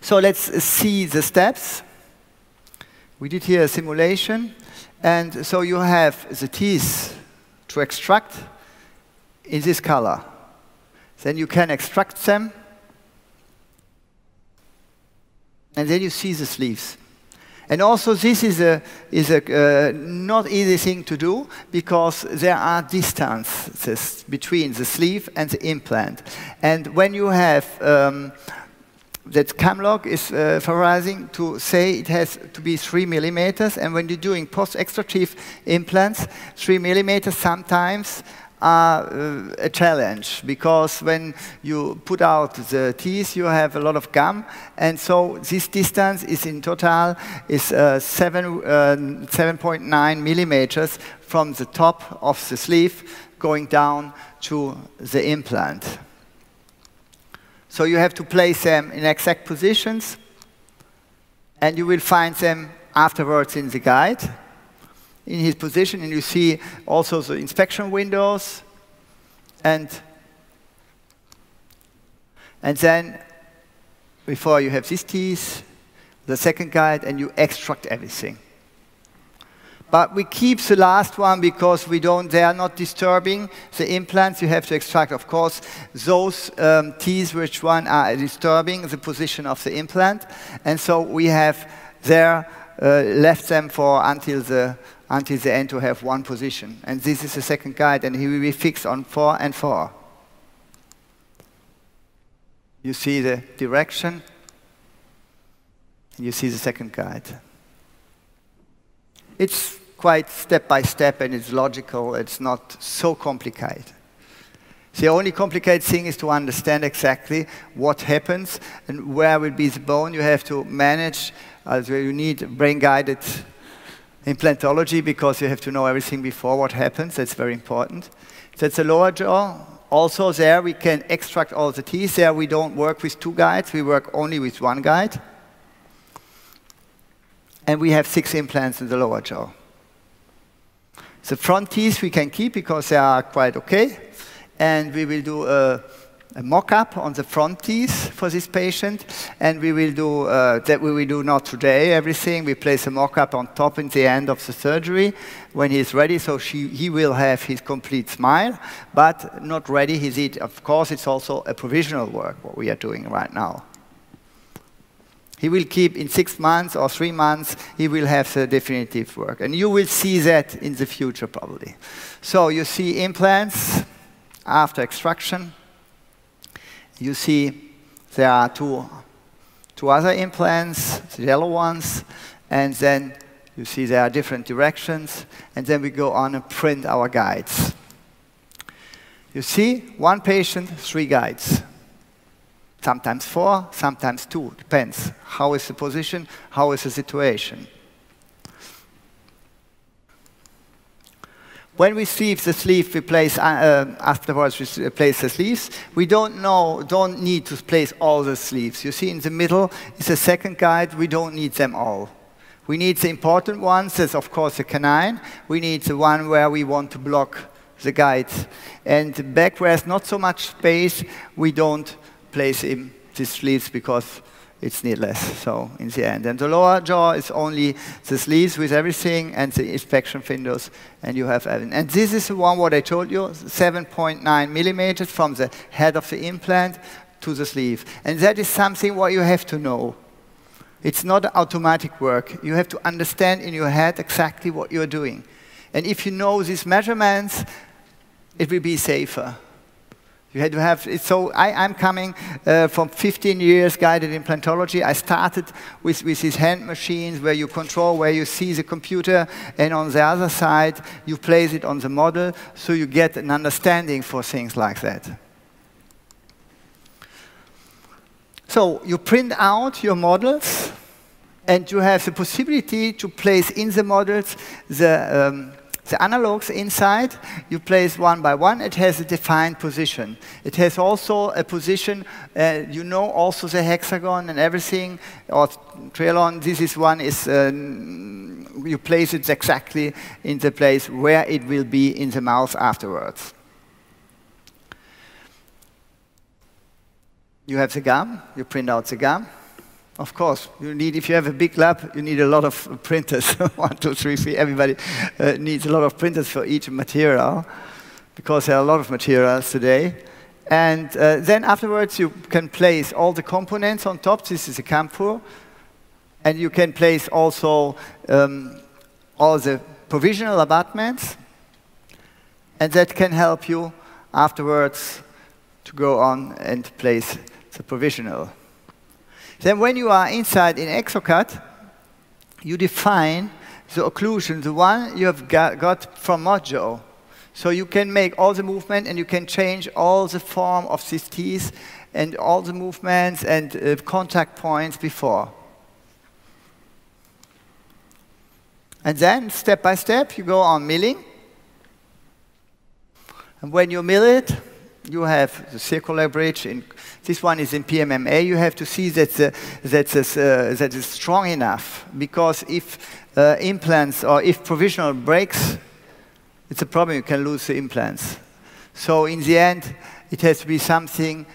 So let's see the steps. We did here a simulation. And so you have the teeth to extract in this color. Then you can extract them and then you see the sleeves. And also this is a, is a uh, not easy thing to do because there are distances between the sleeve and the implant. And when you have um, that Camlog is uh, favorizing to say it has to be three millimeters. And when you're doing post-extractive implants, three millimeters sometimes are uh, a challenge because when you put out the teeth, you have a lot of gum, and so this distance is in total is uh, uh, 7.9 millimeters from the top of the sleeve going down to the implant. So you have to place them in exact positions, and you will find them afterwards in the guide in his position, and you see also the inspection windows, and and then before you have these teeth, the second guide, and you extract everything. But we keep the last one because we don't, they are not disturbing the implants. You have to extract, of course, those um, teeth which one are disturbing the position of the implant. And so we have there uh, left them for until the, until the end to have one position. And this is the second guide, and he will be fixed on four and four. You see the direction, and you see the second guide. It's quite step by step and it's logical. It's not so complicated. The only complicated thing is to understand exactly what happens and where will be the bone. You have to manage, so you need brain-guided implantology because you have to know everything before what happens. That's very important. That's the lower jaw. Also there we can extract all the teeth. There we don't work with two guides. We work only with one guide. And we have six implants in the lower jaw. The front teeth we can keep because they are quite okay. And we will do a, a mock-up on the front teeth for this patient. And we will do, uh, that we will do not today, everything. We place a mock-up on top in the end of the surgery when he's ready. So she, he will have his complete smile, but not ready. He's it. Of course, it's also a provisional work, what we are doing right now. He will keep in six months or three months, he will have the definitive work. And you will see that in the future probably. So you see implants after extraction. You see there are two, two other implants, the yellow ones, and then you see there are different directions, and then we go on and print our guides. You see, one patient, three guides sometimes four, sometimes two, depends. How is the position, how is the situation. When we sleeve the sleeve, we place, uh, uh afterwards we place the sleeves. We don't know, don't need to place all the sleeves. You see in the middle is a second guide, we don't need them all. We need the important ones, that's of course the canine. We need the one where we want to block the guide. And back where there's not so much space, we don't place in these sleeves because it's needless, so in the end. And the lower jaw is only the sleeves with everything and the inspection windows, and you have everything. And this is the one what I told you, 7.9 millimeters from the head of the implant to the sleeve. And that is something what you have to know. It's not automatic work. You have to understand in your head exactly what you're doing. And if you know these measurements, it will be safer. You had to have, it. so I, am coming uh, from 15 years guided implantology. I started with, with these hand machines where you control, where you see the computer, and on the other side, you place it on the model, so you get an understanding for things like that. So you print out your models, and you have the possibility to place in the models the um, the analogs inside, you place one by one, it has a defined position. It has also a position, uh, you know also the hexagon and everything, or Trelon, this is one, is uh, you place it exactly in the place where it will be in the mouth afterwards. You have the gum, you print out the gum. Of course, you need, if you have a big lab, you need a lot of printers. One, two, three, three. Everybody uh, needs a lot of printers for each material because there are a lot of materials today. And uh, then afterwards, you can place all the components on top. This is a COMFOUR. And you can place also um, all the provisional abutments. And that can help you afterwards to go on and place the provisional. Then when you are inside in Exocad, you define the occlusion, the one you have got, from Modjaw. So you can make all the movement and you can change all the form of these teeth and all the movements and uh, contact points before. And then, step by step, you go on milling. And when you mill it, you have the circular bridge. In, this one is in PMMA. You have to see that, the, that, uh, that it's strong enough. Because if uh, implants or if provisional breaks, it's a problem. You can lose the implants. So in the end, it has to be something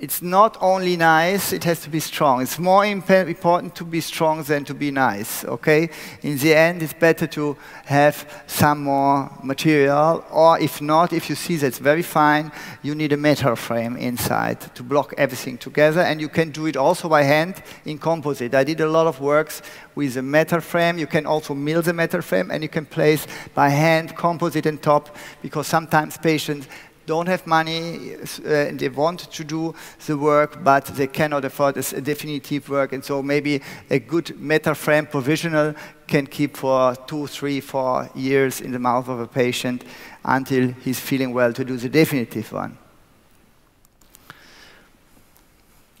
it's not only nice, it has to be strong. It's more imp important to be strong than to be nice, okay? In the end, it's better to have some more material, or if not, if you see that's very fine, you need a metal frame inside to block everything together, and you can do it also by hand in composite. I did a lot of works with a metal frame. You can also mill the metal frame, and you can place by hand composite on top, because sometimes patients don't have money uh, and they want to do the work, but they cannot afford a, definitive work. And so maybe a good metal frame provisional can keep for two, three, four years in the mouth of a patient until he's feeling well to do the definitive one.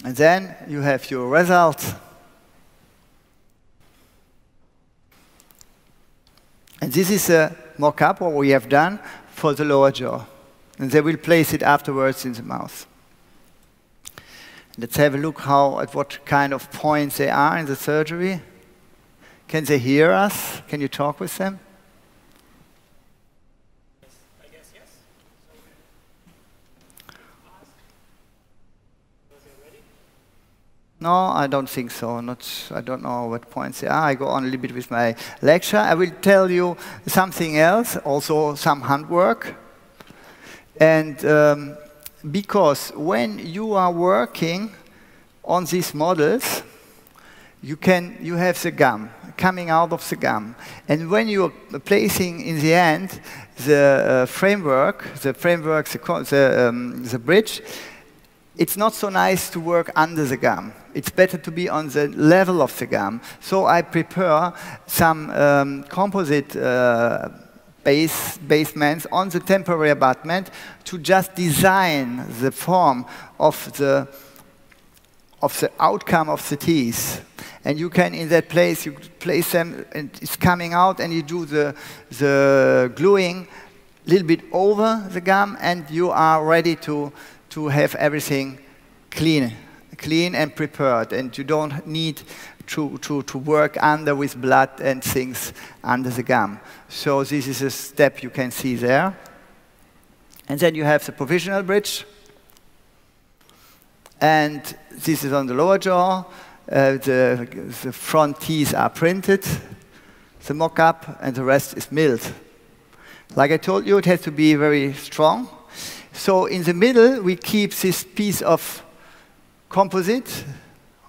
And then you have your result. And this is a mock-up what we have done for the lower jaw and they will place it afterwards in the mouth. Let's have a look how, at what kind of points they are in the surgery. Can they hear us? Can you talk with them? No, I don't think so. Not, I don't know what points they are. I go on a little bit with my lecture. I will tell you something else, also some handwork. And um, because when you are working on these models, you can you have the gum coming out of the gum, and when you are placing in the end the uh, framework, the framework, the the, um, the bridge, it's not so nice to work under the gum. It's better to be on the level of the gum. So I prepare some um, composite. Uh, base, basements on the temporary abutment to just design the form of the, of the outcome of the teeth. And you can, in that place, you place them, and it's coming out, and you do the, the gluing a little bit over the gum, and you are ready to, to have everything clean, clean and prepared. And you don't need to, to, to work under with blood and things under the gum. So this is a step you can see there. And then you have the provisional bridge. And this is on the lower jaw. Uh, the, the front teeth are printed, the mock-up, and the rest is milled. Like I told you, it has to be very strong. So in the middle, we keep this piece of composite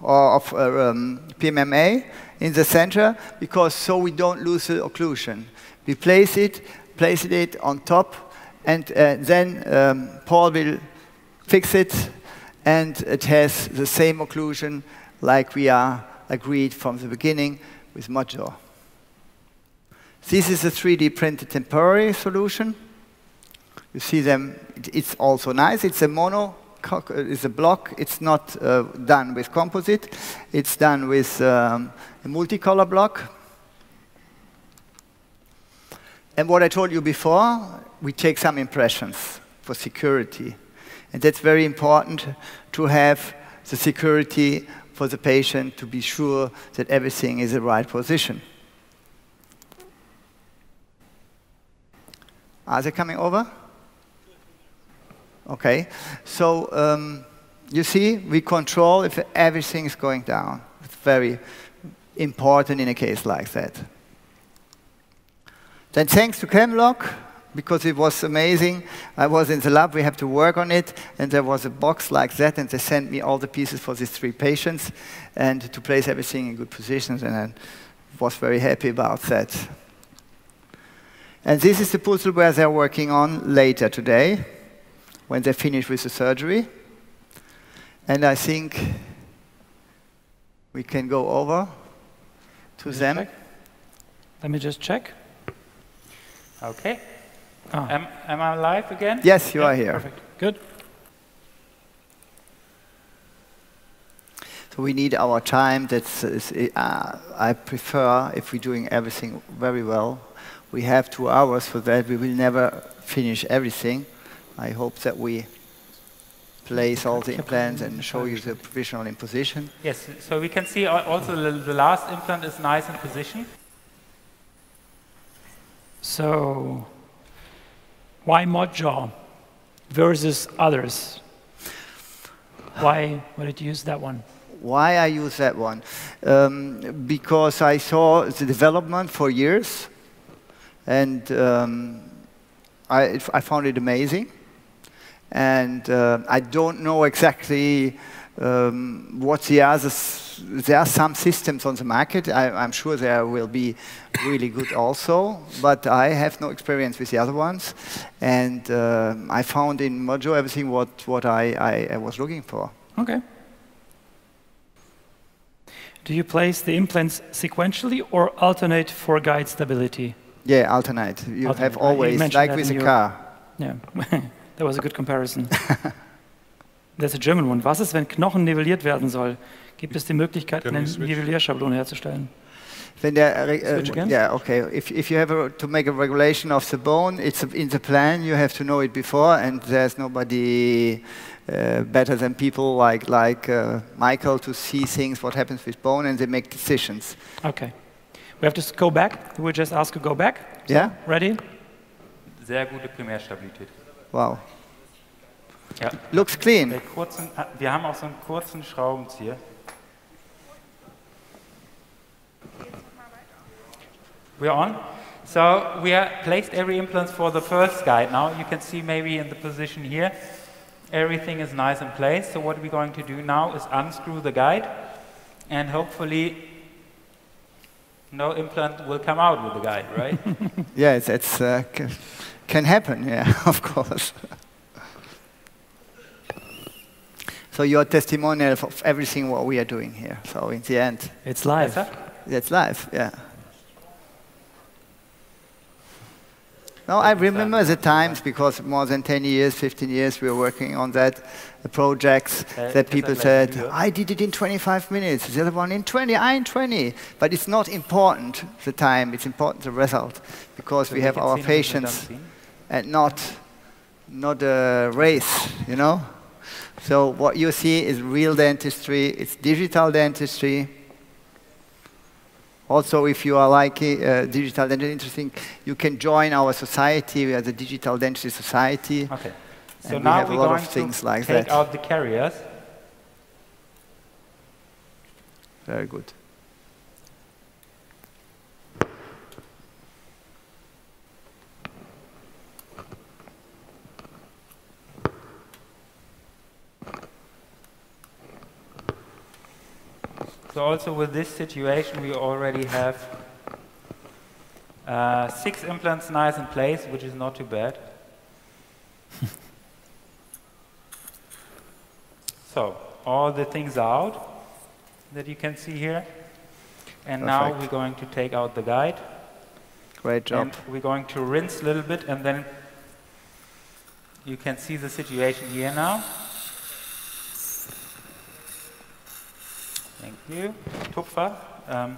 or of uh, um, PMMA in the center because so we don't lose the occlusion. We place it, place it on top, and uh, then um, Paul will fix it, and it has the same occlusion like we are agreed from the beginning with Modjaw. This is a 3D printed temporary solution. You see them, it's also nice. It's a mono is a block. It's not uh, done with composite. It's done with um, a multicolor block. And what I told you before, we take some impressions for security. And that's very important to have the security for the patient to be sure that everything is in the right position. Are they coming over? Okay, so um, you see, we control if everything is going down. It's very important in a case like that. Then thanks to Camlog, because it was amazing. I was in the lab, we have to work on it, and there was a box like that, and they sent me all the pieces for these three patients, and to place everything in good positions, and I was very happy about that. And this is the puzzle where they're working on later today when they finish with the surgery. And I think we can go over to them. Check. Let me just check. Okay. Ah. Am, am I live again? Yes, you Yeah, are here. Perfect. Good. So we need our time. That's uh, I prefer if we're doing everything very well. We have two hours for that. We will never finish everything. I hope that we place all the implants and show you the provisional in position. Yes, so we can see also the, the last implant is nice in position. So, why Modjaw versus others? Why, why did you use that one? Why I use that one? Um, because I saw the development for years, and um, I, I found it amazing. And uh, I don't know exactly um, what the others. There are some systems on the market. I, I'm sure there will be really good also, but I have no experience with the other ones. And um I found in Modjaw everything what what I, I, I was looking for. Okay. Do you place the implants sequentially or alternate for guide stability? Yeah, alternate. You Alternate, have always, like with a car. Yeah, that was a good comparison. There's a German one. Was ist, wenn Knochen nivelliert werden soll? Gibt es die Möglichkeit, Can eine we? Nivellierschablone herzustellen? Then there, uh, Switch yeah, okay. If, if you have a, to make a regulation of the bone, it's in the plan. You have to know it before, and there's nobody uh, better than people like like uh, Michael to see things what happens with bone, and they make decisions. Okay. We have to go back. We will just ask to go back. So, Yeah. Ready? Sehr gute Primärstabilität. Wow, Ja. looks clean. Kurzen, ah, wir haben auch so einen kurzen Schraubenzieher. We're on. So we have placed every implant for the first guide. Now you can see maybe in the position here, everything is nice in place. So what we're going to do now is unscrew the guide and hopefully no implant will come out with the guide, right? Yes, it's uh, c- can happen. Yeah, of course. so your testimonial of everything what we are doing here. So in the end, It's live. Besser? That's life, yeah. No, I remember the times because more than 10 years, 15 years, we were working on that the projects Uh, that is people said. I did it in 25 minutes, the other one in 20, I in 20. But it's not important, the time, it's important the result because So we we have our see them as they're patients done and not, not a race, you know? So what you see is real dentistry, it's digital dentistry, also, if you are like uh, digital dentistry, interesting, you can join our society. We are the Digital Dentistry Society. Okay. So And we now have a lot of things to like take that. out the carriers. Very good. So also with this situation, we already have uh, six implants nice in place, which is not too bad. so all the things are out that you can see here. And now we're going to take out the guide. Great job. And we're going to rinse a little bit, and then you can see the situation here now. Tupfer ähm,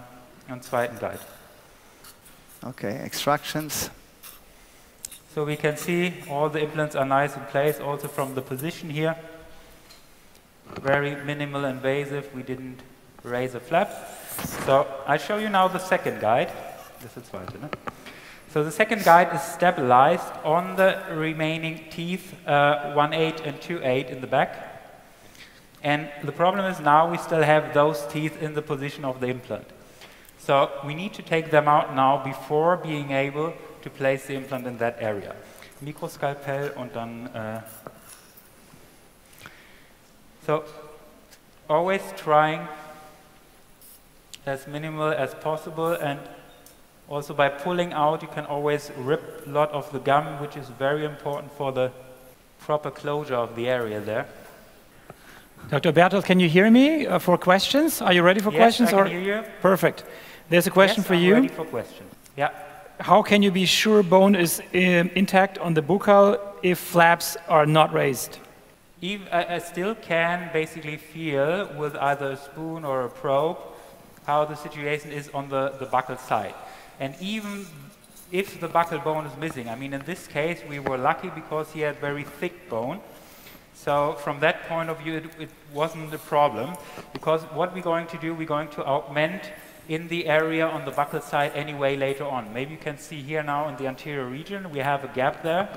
und zweiten Guide. Okay, extractions. So we can see all the implants are nice in place, also from the position here. Very minimal invasive, we didn't raise a flap. So I show you now the second guide. Das ist der zweite, ne? So the second guide is stabilized on the remaining teeth, uh, 1.8 and 2-8 in the back. And the problem is now we still have those teeth in the position of the implant. So we need to take them out now before being able to place the implant in that area. Mikroskalpell und dann. Äh so always trying as minimal as possible and also by pulling out you can always rip a lot of the gum which is very important for the proper closure of the area there. Dr. Berthold, can you hear me uh, for questions? Are you ready for Yes, questions? I can or hear you. Perfect. There's a question yes, for I'm you. ready for questions. Yeah. How can you be sure bone is um, intact on the buccal if flaps are not raised? Even, I, I still can basically feel with either a spoon or a probe how the situation is on the, the buccal side. And even if the buccal bone is missing, I mean, in this case, we were lucky because he had very thick bone. So from that point of view, it, it wasn't a problem because what we're going to do, we're going to augment in the area on the buccal side anyway later on. Maybe you can see here now in the anterior region, we have a gap there.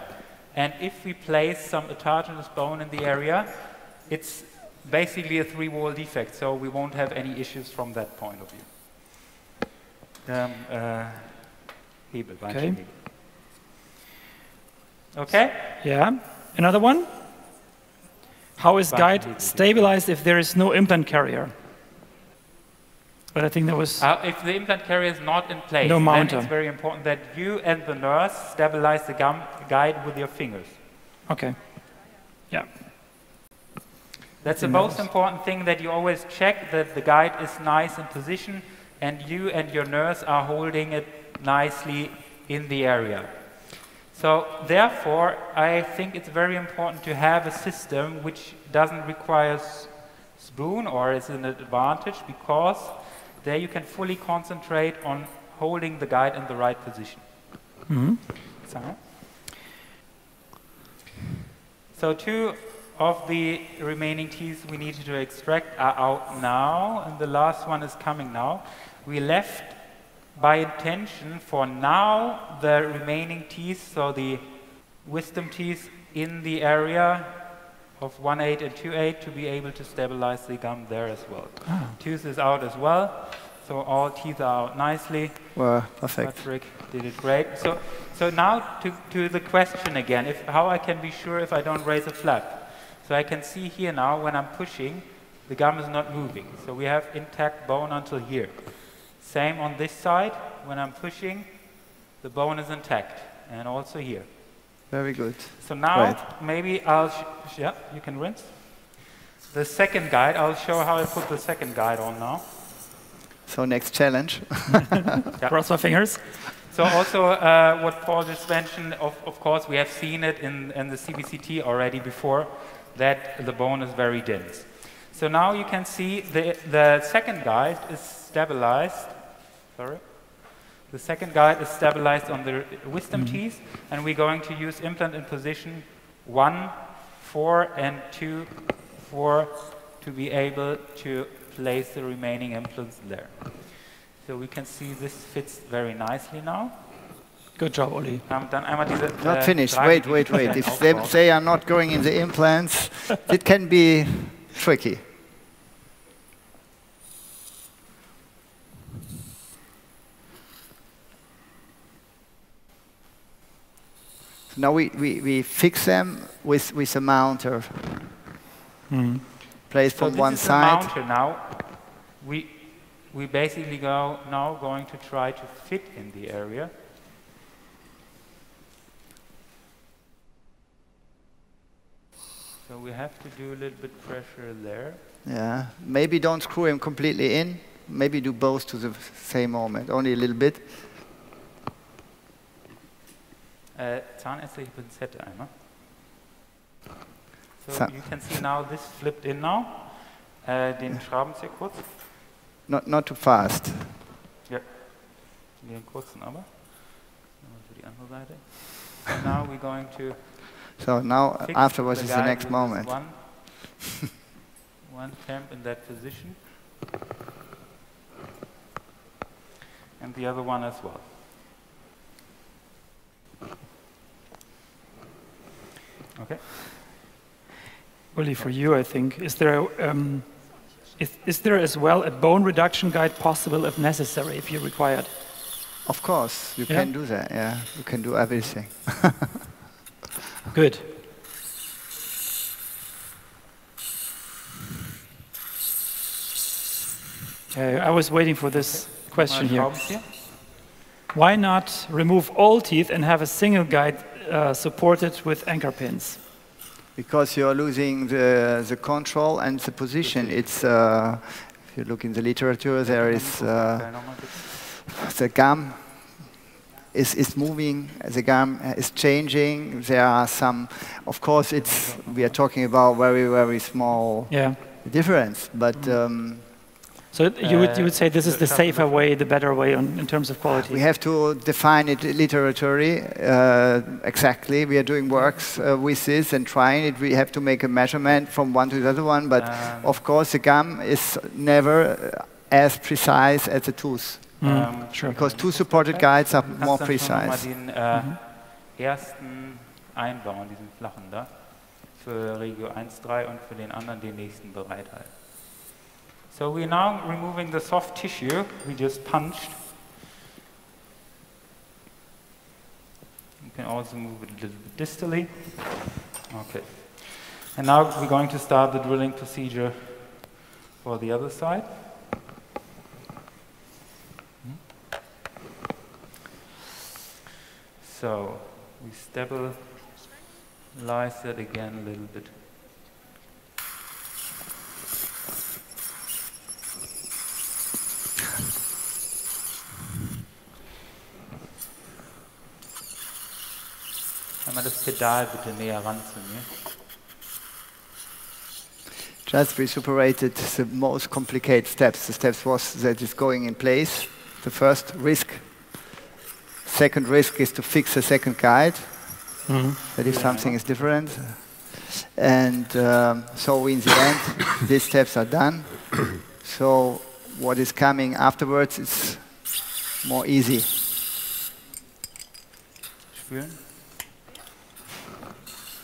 And if we place some autogenous bone in the area, it's basically a three-wall defect, so we won't have any issues from that point of view. Um, uh, Hebel, Okay. Hebel. Okay? Yeah. Another one? How is guide stabilized if there is no implant carrier? But I think that was Uh, if the implant carrier is not in place, No then mounter. it's very important that you and the nurse stabilize the gum guide with your fingers. okay. Yeah. That's the most important thing that you always check that the guide is nice in position and you and your nurse are holding it nicely in the area. So therefore, I think it's very important to have a system which doesn't require spoon or is an advantage because there you can fully concentrate on holding the guide in the right position. Mhm. So, so two of the remaining teeth we needed to extract are out now, and the last one is coming now. We left by intention for now the remaining teeth, so the wisdom teeth in the area of 1-8 and 2-8 to be able to stabilize the gum there as well. Ah. Tooth is out as well, so all teeth are out nicely. Well, perfect. Patrick did it great. So, so now to, to the question again, if, how I can be sure if I don't raise a flap. So I can see here now when I'm pushing, the gum is not moving. So we have intact bone until here. Same on this side, when I'm pushing, the bone is intact, and also here. Very good. So now Right. maybe I'll, sh- sh- yeah, you can rinse. The second guide, I'll show how I put the second guide on now. So next challenge. Yeah. Cross my fingers. So also uh, what Paul just mentioned, of, of course, we have seen it in, in the CBCT already before, that the bone is very dense. So now you can see the, the second guide is stabilized. Sorry. The second guide is stabilized on the wisdom mm-hmm. teeth, and we're going to use implant in position one, four, and two, four to be able to place the remaining implants there. So we can see this fits very nicely now. Good job, Oli. Dann einmal diese, Not äh, finished. Wait, wait, wait. If they, they are not going in the implants, it can be tricky. Now we, we, we fix them with, with a mounter hmm. placed So from this one is the side. mounter now. We, we basically go now going to try to fit in the area. So we have to do a little bit pressure there. Yeah, maybe don't screw him completely in. Maybe do both to the same moment, only a little bit. Äh, zahnärztliche Pinzette einmal. So you can see now this flipped in now. Äh, den schrauben Sie kurz. Not, not too fast. Ja. Den kurzen aber. Für die andere Seite. And now we're going to So now uh, fix afterwards the is the next moment. One, one temp in that position. And the other one as well. Okay. Oli, for you, I think, is there, um, is, is there as well a bone reduction guide possible if necessary, if you require it? Of course, you Yeah? can do that. Yeah, you can do everything. Good. Okay, I was waiting for this question Mal here. Why not remove all teeth and have a single guide uh, supported with anchor pins? because you're losing the, the control and the position. It's, uh, if you look in the literature, there is uh, the gum is, is moving, the gum is changing. There are some, of course, it's, we are talking about very, very small Yeah. difference, but um, So you would you would say this is the safer way, the better way on, in terms of quality. we have to define it literaturely uh, exactly. We are doing works uh, with this and trying it. We have to make a measurement from one to the other one, but Um, of course the gum is never uh, as precise as the tooth. Ähm, sure. Because two supported guides are more kannst dann schon noch mal precise. den äh, ersten einbauen, diesen flachen da, für Regio 1.3 und für den anderen den nächsten bereithalten. So we're now removing the soft tissue we just punched. You can also move it a little bit distally. Okay. And now we're going to start the drilling procedure for the other side. Hmm. So we stabilize it again a little bit. Einmal das Pedal bitte näher ran zu mir. Just we separated the most complicated steps. The steps was that it's going in place. The first risk. Second risk is to fix the second guide. That if something is different. And um, so in the end, these steps are done. So what is coming afterwards is more easy. Spüren?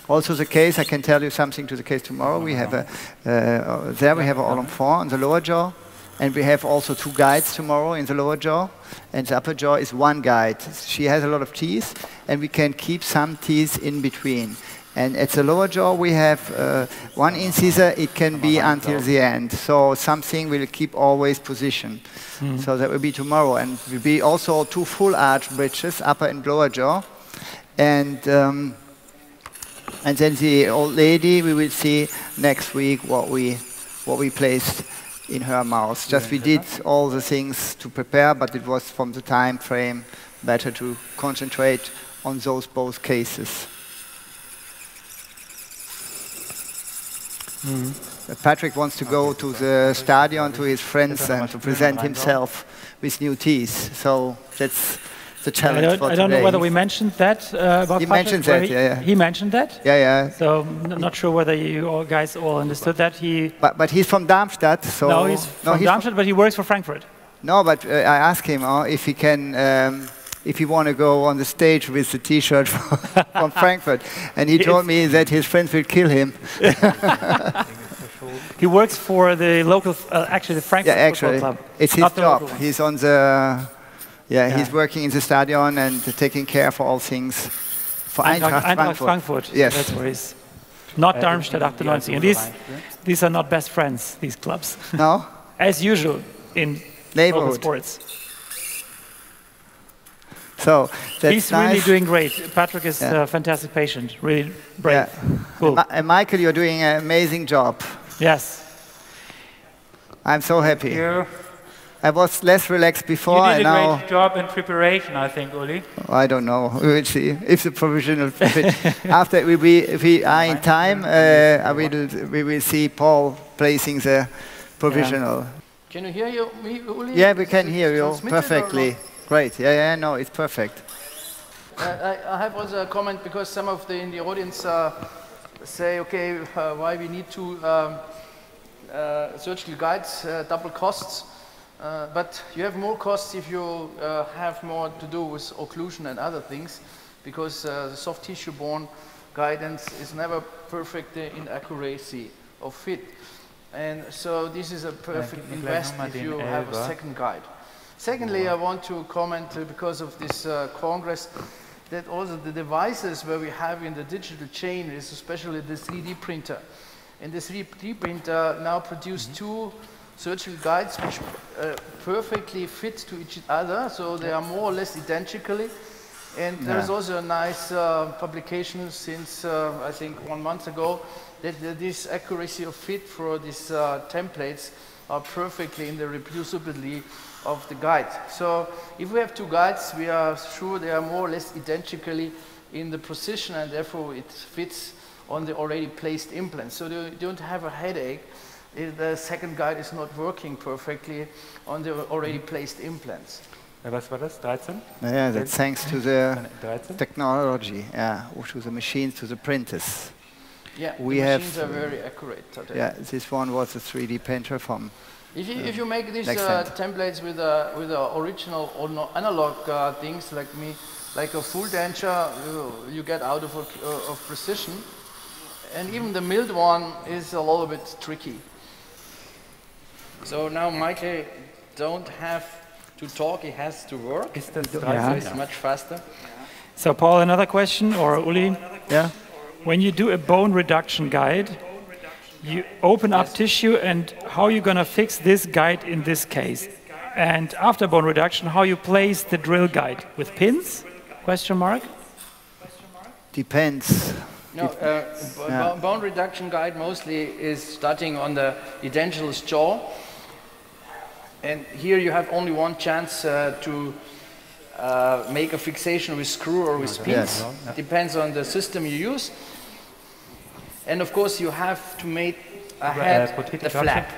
Also the case, I can tell you something to the case tomorrow. We have a, uh, there we have an all-en-fond on the lower jaw, and we have also two guides tomorrow in the lower jaw, and the upper jaw is one guide. She has a lot of teeth, and we can keep some teeth in between. And at the lower jaw, we have uh, one incisor, it can be until the end. So something will keep always position. So that will be tomorrow. And we will be also two full arch bridges, upper and lower jaw. And um, and then the old lady, we will see next week what we, what we placed in her mouth. Just we did all the things to prepare, but it was from the time frame better to concentrate on those both cases. Uh, Patrick wants to go to the stadion to his friends and to present himself with new teeth. So that's the I challenge don't, I don't know whether we mentioned that uh, about He Patrick, mentioned that, he, yeah, yeah. He mentioned that. Yeah, yeah. So n- not sure whether you all guys all understood that. He But, but he's from Darmstadt, so no, he's from he's Darmstadt, but he works for Frankfurt. No, but uh, I asked him uh, if he can, um, if he want to go on the stage with the T-shirt from, from Frankfurt, and he told me that his friends will kill him. He works for the local, uh, actually the Frankfurt yeah, Football actually, Club. it's his job. He's on the, yeah, Yeah. he's working in the stadion and taking care for all things for Eintracht, Eintracht, Eintracht Frankfurt. Frankfurt. Yes. That's where he's. Not Äh, Darmstadt die- die 98. And these, these are not best friends, these clubs. No, As usual in local neighborhood. sports. So that's He's nice. really doing great. Patrick is Yeah. a fantastic patient. Really brave. Yeah. Cool. Ma- and Michael, you're doing an amazing job. Yes. I'm so happy. You, I was less relaxed before. you before, did a now great job in preparation, I think, Uli. I don't know. We will see if the provisional fit. After we, we, if we are in time, uh, I will, we will see Paul placing the provisional. Can you hear you, me, Uli? Yeah, we can hear you perfectly. Great. Yeah, yeah, no, it's perfect. Uh, I, I have also a comment because some of the in the audience uh, say, okay, uh, why we need to um, uh, surgical guides, uh, double costs. Uh, but you have more costs if you uh, have more to do with occlusion and other things, because uh, the soft tissue borne guidance is never perfect in accuracy of fit. And so this is a perfect gib invest if you have a second guide. Secondly, I want to comment uh, because of this uh, congress that also the devices where we have in the digital chain is especially the 3D printer. And the 3D printer now produce two surgical guides which uh, perfectly fit to each other, so they are more or less identically. And there's Yeah. also a nice uh, publication since uh, I think one month ago that uh, this accuracy of fit for these uh, templates are perfectly in the reproducibility of the guide. So if we have two guides, we are sure they are more or less identically in the position and therefore it fits on the already placed implant. So you don't have a headache the second guide is not working perfectly on the already placed implants. Was war das? 13? Yeah, that's thanks to the 13? technology, yeah, or to the machines, to the printers. Yeah, we the have. machines are very accurate today. Yeah, this one was a 3D printer from. If you, uh, if you make these uh, templates with a with a original or no analog uh, things like me, like a full denture, you, you get out of a, uh, of precision, and even the milled one is a little bit tricky. So now Michael don't have to talk; he has to work. Is das So 13? it's much faster. So, Paul, another question, or Uli? Yeah. When you do a bone reduction guide, you open up tissue, and how are you going to fix this guide in this case? And after bone reduction, how you place the drill guide with pins? Question mark. Depends. No, uh, b- Yeah. bone reduction guide mostly is starting on the edentulous jaw. And here you have only one chance uh, to uh, make a fixation with screw or with pins. Yes. Depends on the system you use. And of course you have to make ahead Uh, the flap.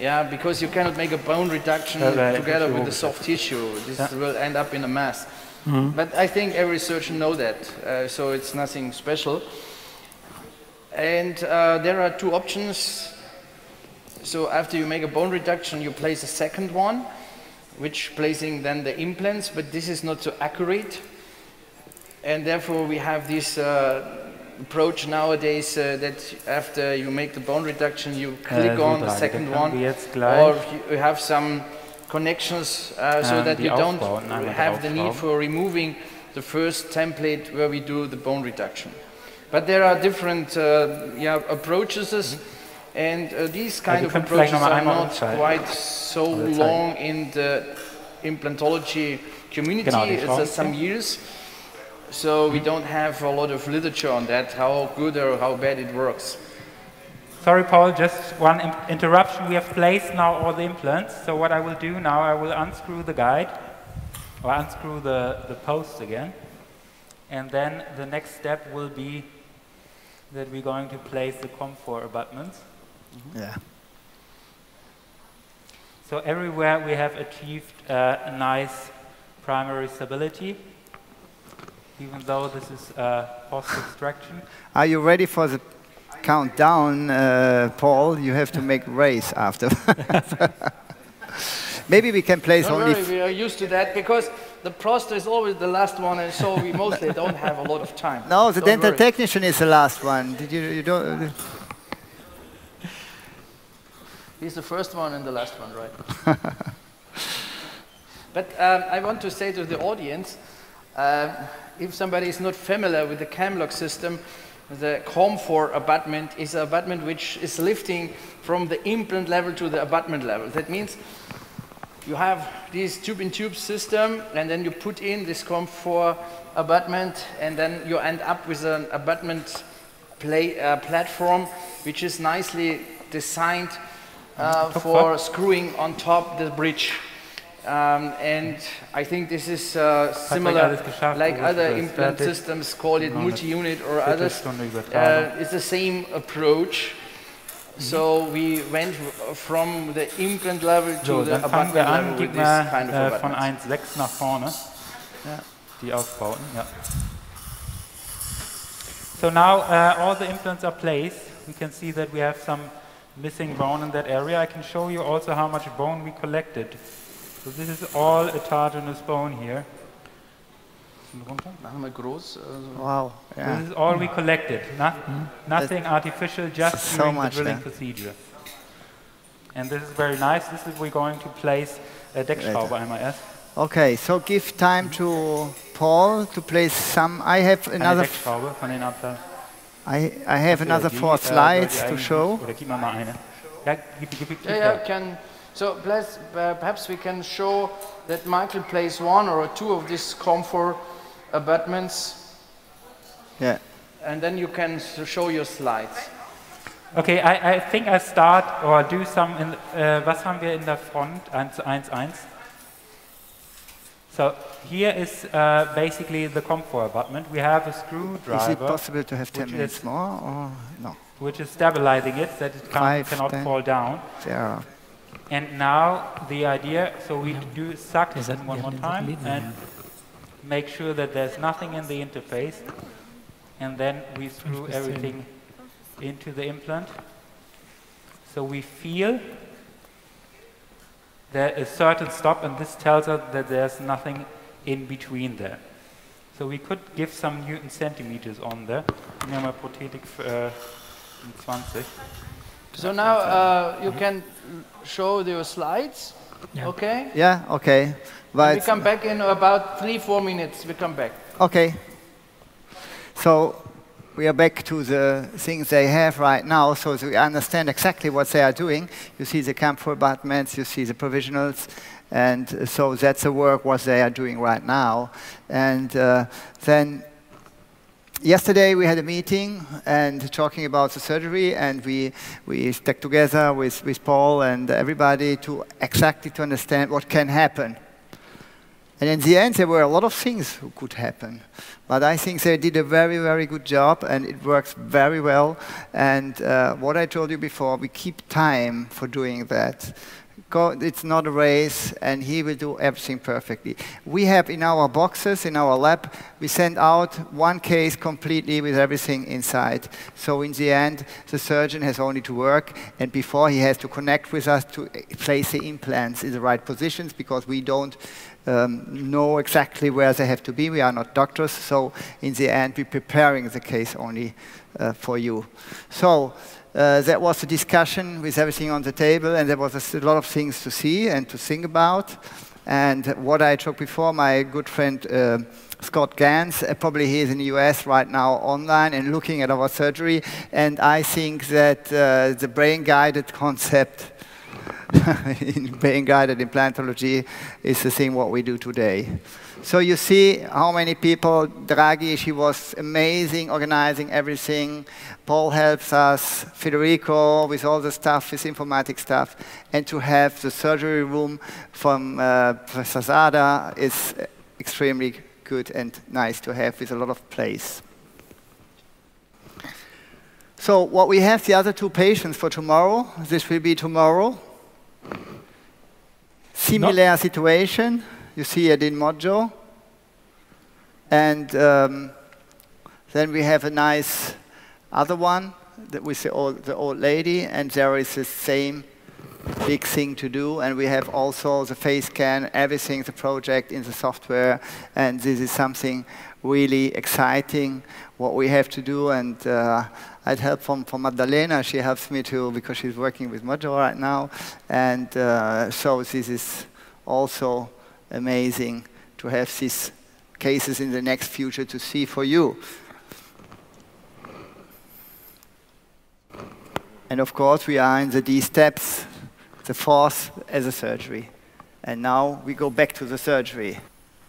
Yeah, because you cannot make a bone reduction Uh, right, together with the soft tissue. This Yeah. will end up in a mass. Mhm. But I think every surgeon knows that, uh, so it's nothing special. And uh, there are two options. So after you make a bone reduction, you place a second one, which placing then the implants, but this is not so accurate. And therefore we have this uh, approach nowadays uh, that after you make the bone reduction, you click so on the second one, wir jetzt gleich, or you have some connections uh, so Ähm, that you don't have the need for removing the first template where we do the bone reduction. But there are different uh, yeah, approaches, and uh, these kind of approaches are not quite so long in the implantology community. Genau, it's some years. So we don't have a lot of literature on that, how good or how bad it works. Sorry, Paul, just one interruption. We have placed now all the implants. So what I will do now, I will unscrew the guide, or unscrew the, the posts again. And then the next step will be that we're going to place the COMFOUR abutments. Yeah. So everywhere we have achieved uh, a nice primary stability, even though this is uh, post-extraction. Are you ready for the countdown, uh, Paul? You have to make race after. Maybe we can place Don't only. worry, we are used to that because the proster is always the last one, and so we mostly don't have a lot of time. no, the Don't dental worry. technician is the last one. Did you? You don't. He's the first one and the last one, right? but um, I want to say to the audience, um, if somebody is not familiar with the Camlog system, the COMFOUR abutment is an abutment which is lifting from the implant level to the abutment level. That means you have this tube-in-tube system, and then you put in this COMFOUR abutment, and then you end up with an abutment play, uh, platform, which is nicely designed uh, for screwing on top the bridge. Um, and I think this is uh, similar, like other implant systems, call it multi-unit or others. Uh, it's the same approach. So we went from the implant level to So, the abutment level with this kind of äh, von abutments. 1,6 nach vorne. Die Aufbauten, ja. So now uh, all the implants are placed. We can see that we have some missing bone in that area. I can show you also how much bone we collected. So this is all autogenous bone here. Machen wir groß. Also Wow. Yeah. This is all we collected. No, nothing That's artificial, just so during much the drilling there. procedure. And this is very nice. This is we're going to place a Deckschraube einmal erst. Okay, so give time to Paul to place some. I have Eine another. Deckschraube von den Abteilungen. Uh, I, I have another four äh, slides die to show. Yeah, yeah, can. So plus, uh, perhaps we can show that Michael plays one or two of these COMFOUR abutments, Yeah. and then you can show your slides. Okay, I, I think I start or do some. In, uh, was haben wir in der Front? 1, 1, 1. So here is uh, basically the COMFOUR abutment. We have a screwdriver. Is it possible to have 10 which minutes is- more or no? Which is stabilizing it, that it can, Five, cannot 10. fall down. There. And now the idea, so we do suck Is that- one more time Satelliten, and make sure that there's nothing in the interface. And then we screw everything into the implant. So we feel there is certain stop and this tells us that there's nothing in between there. So we could give some Newton centimeters on there. Nehmen wir mal Prothetik äh, 20. So now uh, you can show your slides, okay? Yeah, okay. But we come back in about three, four minutes. We come back. Okay. So we are back to the things they have right now, so we understand exactly what they are doing. You see the COMFOUR abutments, you see the provisionals, and so that's the work what they are doing right now. And uh, then yesterday we had a meeting and talking about the surgery, and we we stuck together with with Paul and everybody to exactly to understand what can happen. And in the end, there were a lot of things who could happen. But I think they did a very, very good job, and it works very well. And uh, what I told you before, we keep time for doing that. Go, it's not a race, and he will do everything perfectly. We have in our boxes, in our lab, we send out one case completely with everything inside. So in the end, the surgeon has only to work, and before he has to connect with us to place the implants in the right positions, because we don't um, know exactly where they have to be. We are not doctors, so in the end, we're preparing the case only uh, for you. So uh, that was a discussion with everything on the table, and there was a lot of things to see and to think about. And what I talked before, my good friend uh, Scott Ganz, uh, probably he is in the US right now online and looking at our surgery. And I think that uh, the brain-guided concept in brain-guided implantology is the thing what we do today. So you see how many people, Draghi, she was amazing organizing everything. Paul helps us, Federico with all the stuff, with informatics stuff. And to have the surgery room from uh, Professor Sader is extremely good and nice to have with a lot of place. So what we have, the other two patients for tomorrow, this will be tomorrow. Similar situation, you see it in Modjaw. And um, then we have a nice other one that with the old, the old lady, and there is the same big thing to do. And we have also the face scan, everything, the project in the software. And this is something really exciting what we have to do. And uh, I'd help from, from Magdalena. She helps me too because she's working with Modjaw right now. And uh, so this is also amazing to have these cases in the next future to see for you. And of course, we are in the D steps, the fourth as a surgery. And now we go back to the surgery.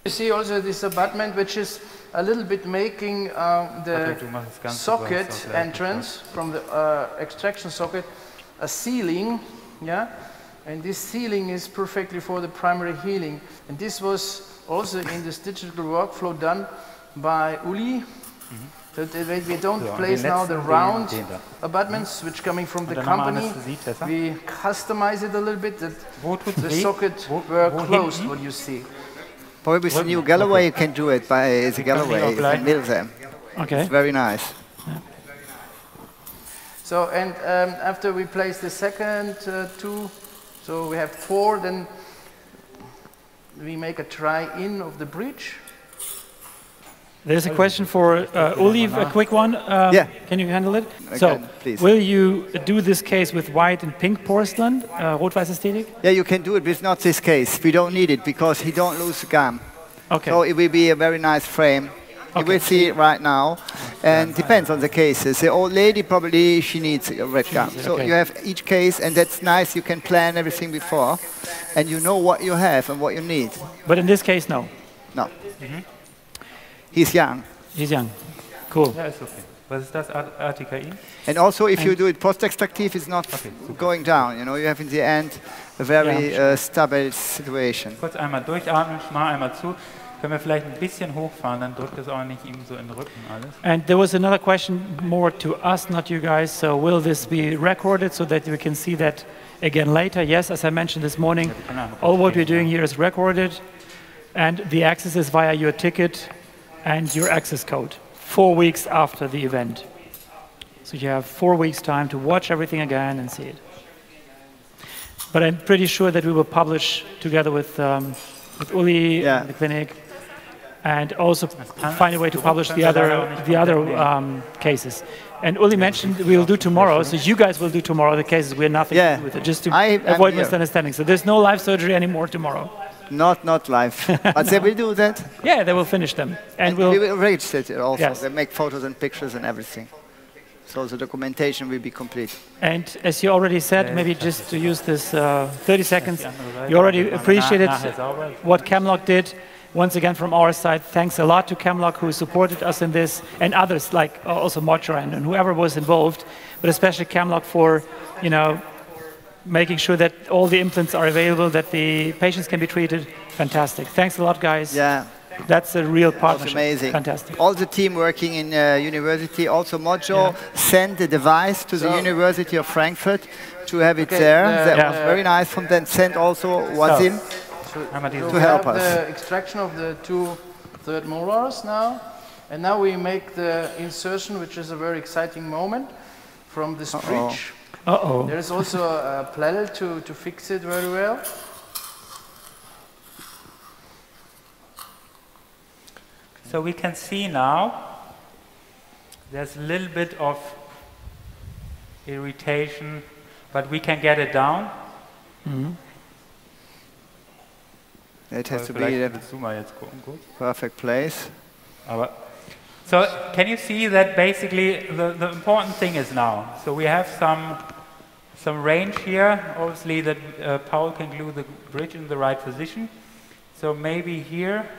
You see also this abutment, which is a little bit making uh, the Patrick, du machst das Ganze socket entrance from the uh, extraction socket a ceiling, yeah, and this ceiling is perfectly for the primary healing. And this was also in this digital workflow done by Uli. So that we- we don't So, place now the round den- den da. abutments which coming from the Und dann haben wir company. We customize it a little bit that Wo the socket were closed, what you see. Probably with the new Galloway, you can do it by the Galloway auch gleich. and mill them. Okay. It's very nice. So, and um, after we place the second uh, two, so we have four, then we make a try-in of the bridge. There's a question for uh, Uli, a quick one. Um, Yeah. Can you handle it? so, please. will you do this case with white and pink porcelain, uh, rot-weiß? Yeah, you can do it, but it's not this case. We don't need it because he don't lose the gum. Okay. So it will be a very nice frame. You will see it right now, and depends on the cases. The old lady probably she needs a red gum. So Okay. you have each case, and that's nice. You can plan everything before, and you know what you have and what you need. But in this case, no. No. He's young. He's young. Cool. Ja, ist okay. Was ist das? Ar- And also, if you do it post-extractive, it's not going down. You know, you have in the end a very Yeah. uh, stable situation. Kurz einmal durchatmen, mal einmal zu. Können wir vielleicht ein bisschen hochfahren, dann drückt es auch nicht ihm so in den Rücken alles. And there was another question more to us, not you guys. So will this be recorded so that we can see that again later? Yes, as I mentioned this morning, all what we're doing here is recorded, and the access is via your ticket and your access code. Four weeks after the event, so you have four weeks time to watch everything again and see it. But I'm pretty sure that we will publish together with um, with Uli and the clinic, and also find a way to publish the other the other um, cases. And Uli mentioned we'll do tomorrow, so you guys will do tomorrow the cases. We're nothing to do with it, just to I- avoid here. misunderstanding. So there's no live surgery anymore tomorrow. Not not live, but they will do that. Yeah, they will finish them, and, And we'll. we will register it also. Yes. They make photos and pictures and everything. So the documentation will be complete. And as you already said, maybe just to use this uh, 30 seconds, die andere Seite. you already appreciated nach- nachher sauber. what Camlog did. Once again, from our side, thanks a lot to Camlog who supported us in this, and others like uh, also Motra and, and whoever was involved, but especially Camlog for, you know, making sure that all the implants are available, that the patients can be treated. Fantastic. Thanks a lot, guys. Yeah. That's a real It was partnership. amazing. Fantastic. All the team working in uh, university, also Modjaw sent the device to the University of Frankfurt to have it Okay, there. the- that Yeah. was very nice from them. Sent also Wazim Einmal So to we help have us. the extraction of the two third molars now, and now we make the insertion, which is a very exciting moment from this Uh-oh. Bridge. Uh-oh. There is also a plethel to, to fix it very well. So we can see now there's a little bit of irritation, but we can get it down. It has to be vielleicht the willst du mal jetzt gucken, kurz. perfect place. Aber so can you see that basically the, the important thing is now? So we have some some range here, obviously that uh, Paul can glue the bridge in the right position. So maybe here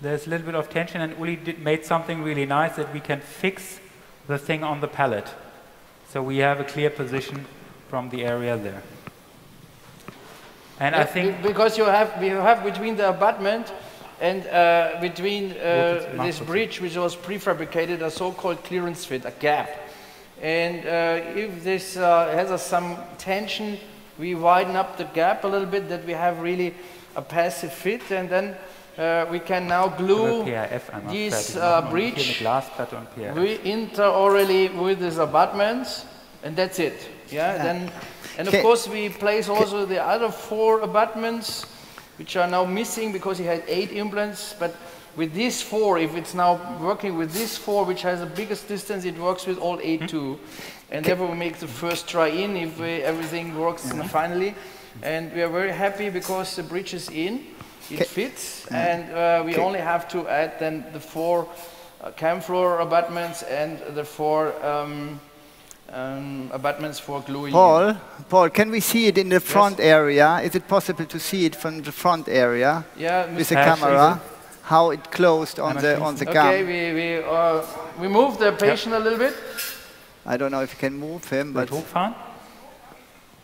there's a little bit of tension and Uli did, made something really nice that we can fix the thing on the palate. So we have a clear position from the area there. And I think because you have we have between the abutment and uh, between uh, this bridge, which was prefabricated, a so-called clearance fit, a gap. And uh, if this uh, has a, some tension, we widen up the gap a little bit, that we have really a passive fit, and then uh, we can now glue PRF einmal this fertig uh, machen und hier eine bridge Glasplatte und PRF. we interorally with these abutments, and that's it. Yeah. Yeah. Then, and of course we place also the other four abutments, which are now missing because he had eight implants. But with these four, if it's now working with these four, which has the biggest distance, it works with all eight too. And therefore we make the first try in if we, everything works finally. And we are very happy because the bridge is in, it fits, and uh, we Okay. only have to add then the four uh, COMFOUR abutments and the four um, um, abutments for gluing. Paul, Paul, can we see it in the front area? Is it possible to see it from the front area Yeah, with the Mr. camera? How it closed on Einmal the on the Okay, gum? we we uh, we move the patient a little bit. I don't know if you can move him, but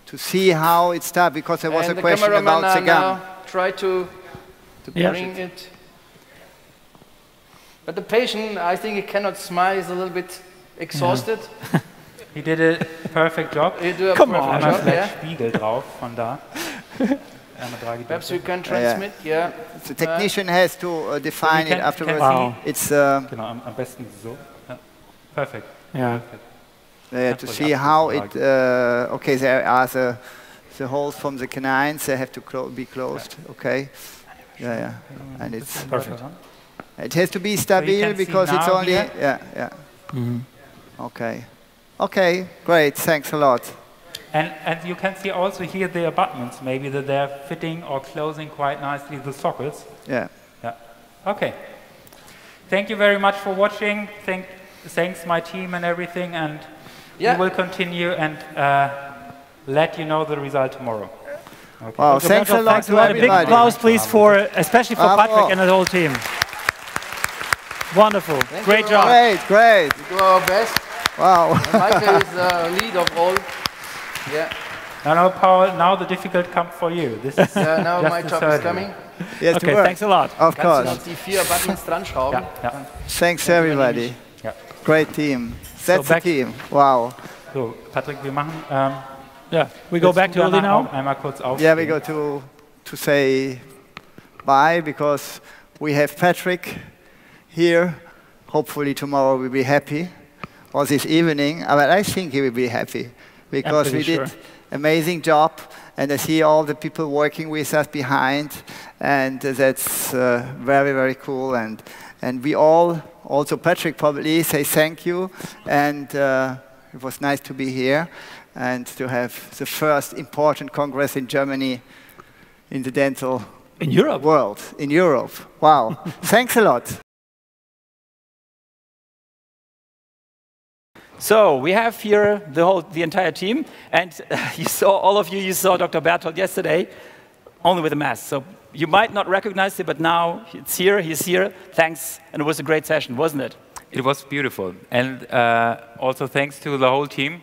to see how it started, because there was and a the question cameraman about the gum. try to to Yeah. bring it. But the patient, I think he cannot smile. He's a little bit exhausted. He did a perfect job. You do a Come perfect on. Einmal job, vielleicht yeah. Spiegel drauf von da. Einmal trage ich Perhaps das. we can Yeah, yeah. transmit. Yeah. The technician has to uh, define can- it afterwards. can see- It's uh, Genau, am, am besten so. Ja. Perfekt. Yeah. uh, to see how it. Uh, okay, there are the the holes from the canines. They have to clo- be closed. Okay. Yeah, yeah. And it's Perfect. it has to be stable can see because it's only here. yeah yeah. Okay. Okay. Great. Thanks a lot. And, and you can see also here the abutments, maybe that they're fitting or closing quite nicely the sockets. Yeah. Yeah. Okay. Thank you very much for watching. Thank, thanks my team and everything, and Yeah. we will continue and uh, let you know the result tomorrow. Okay. Wow. Thanks a lot Thanks a to lot. A big applause, please, for especially for Bravo. Patrick and the whole team. Wonderful. Thank Great you job. Great, great. We do our best. Wow. Michael is the lead of all. Yeah. Now, now, Paul, now the difficult comes for you. This is Yeah, now just my the job is coming. Yes, to Okay, thanks a lot. Of Kannst du course. noch die vier Buttons dran schrauben? Ja, ja. Thanks everybody. Ja. Great team. That's the team. Wow. So, Patrick, wir machen. Ähm, Yeah, we go back to Uli now. Einmal kurz auf. Yeah, we go to to say bye because we have Patrick here. Hopefully tomorrow we'll be happy, or this evening. uh, But I think he will be happy because we pretty did amazing job, and I see all the people working with us behind, and that's uh, very very cool. And and we all, also Patrick probably, say thank you, and uh, it was nice to be here and to have the first important congress in Germany in the dental In Europe. world, in Europe. Wow. Thanks a lot. So we have here the whole, the entire team, and you saw all of you. You saw Dr. Berthold yesterday, only with a mask. So you might not recognize it, but now it's here. He's here. Thanks, and it was a great session, wasn't it? It was beautiful. And uh, also thanks to the whole team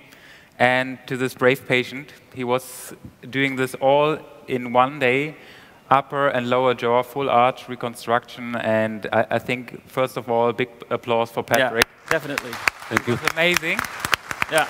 and to this brave patient. He was doing this all in one day upper and lower jaw, full arch reconstruction. And I, I think, first of all, big applause for Patrick. Yeah, definitely. It was amazing. Yeah.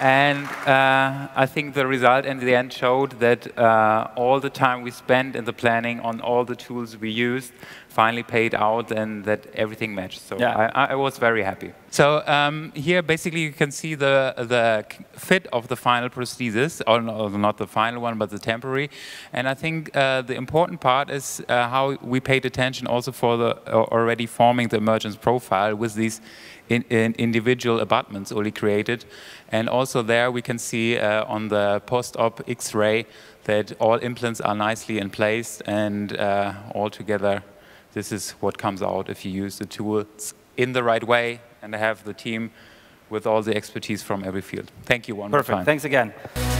And uh, I think the result in the end showed that uh, all the time we spent in the planning on all the tools we used finally paid out and that everything matched. So Yeah. I, I was very happy. So um, here basically you can see the, the fit of the final prosthesis, or no, not the final one, but the temporary. And I think uh, the important part is uh, how we paid attention also for the uh, already forming the emergence profile with these in, in individual abutments Uli created. And also there we can see uh, on the post-op X-ray that all implants are nicely in place and uh, all together this is what comes out if you use the tools in the right way and have the team with all the expertise from every field. Thank you one more time. Perfect. Thanks again.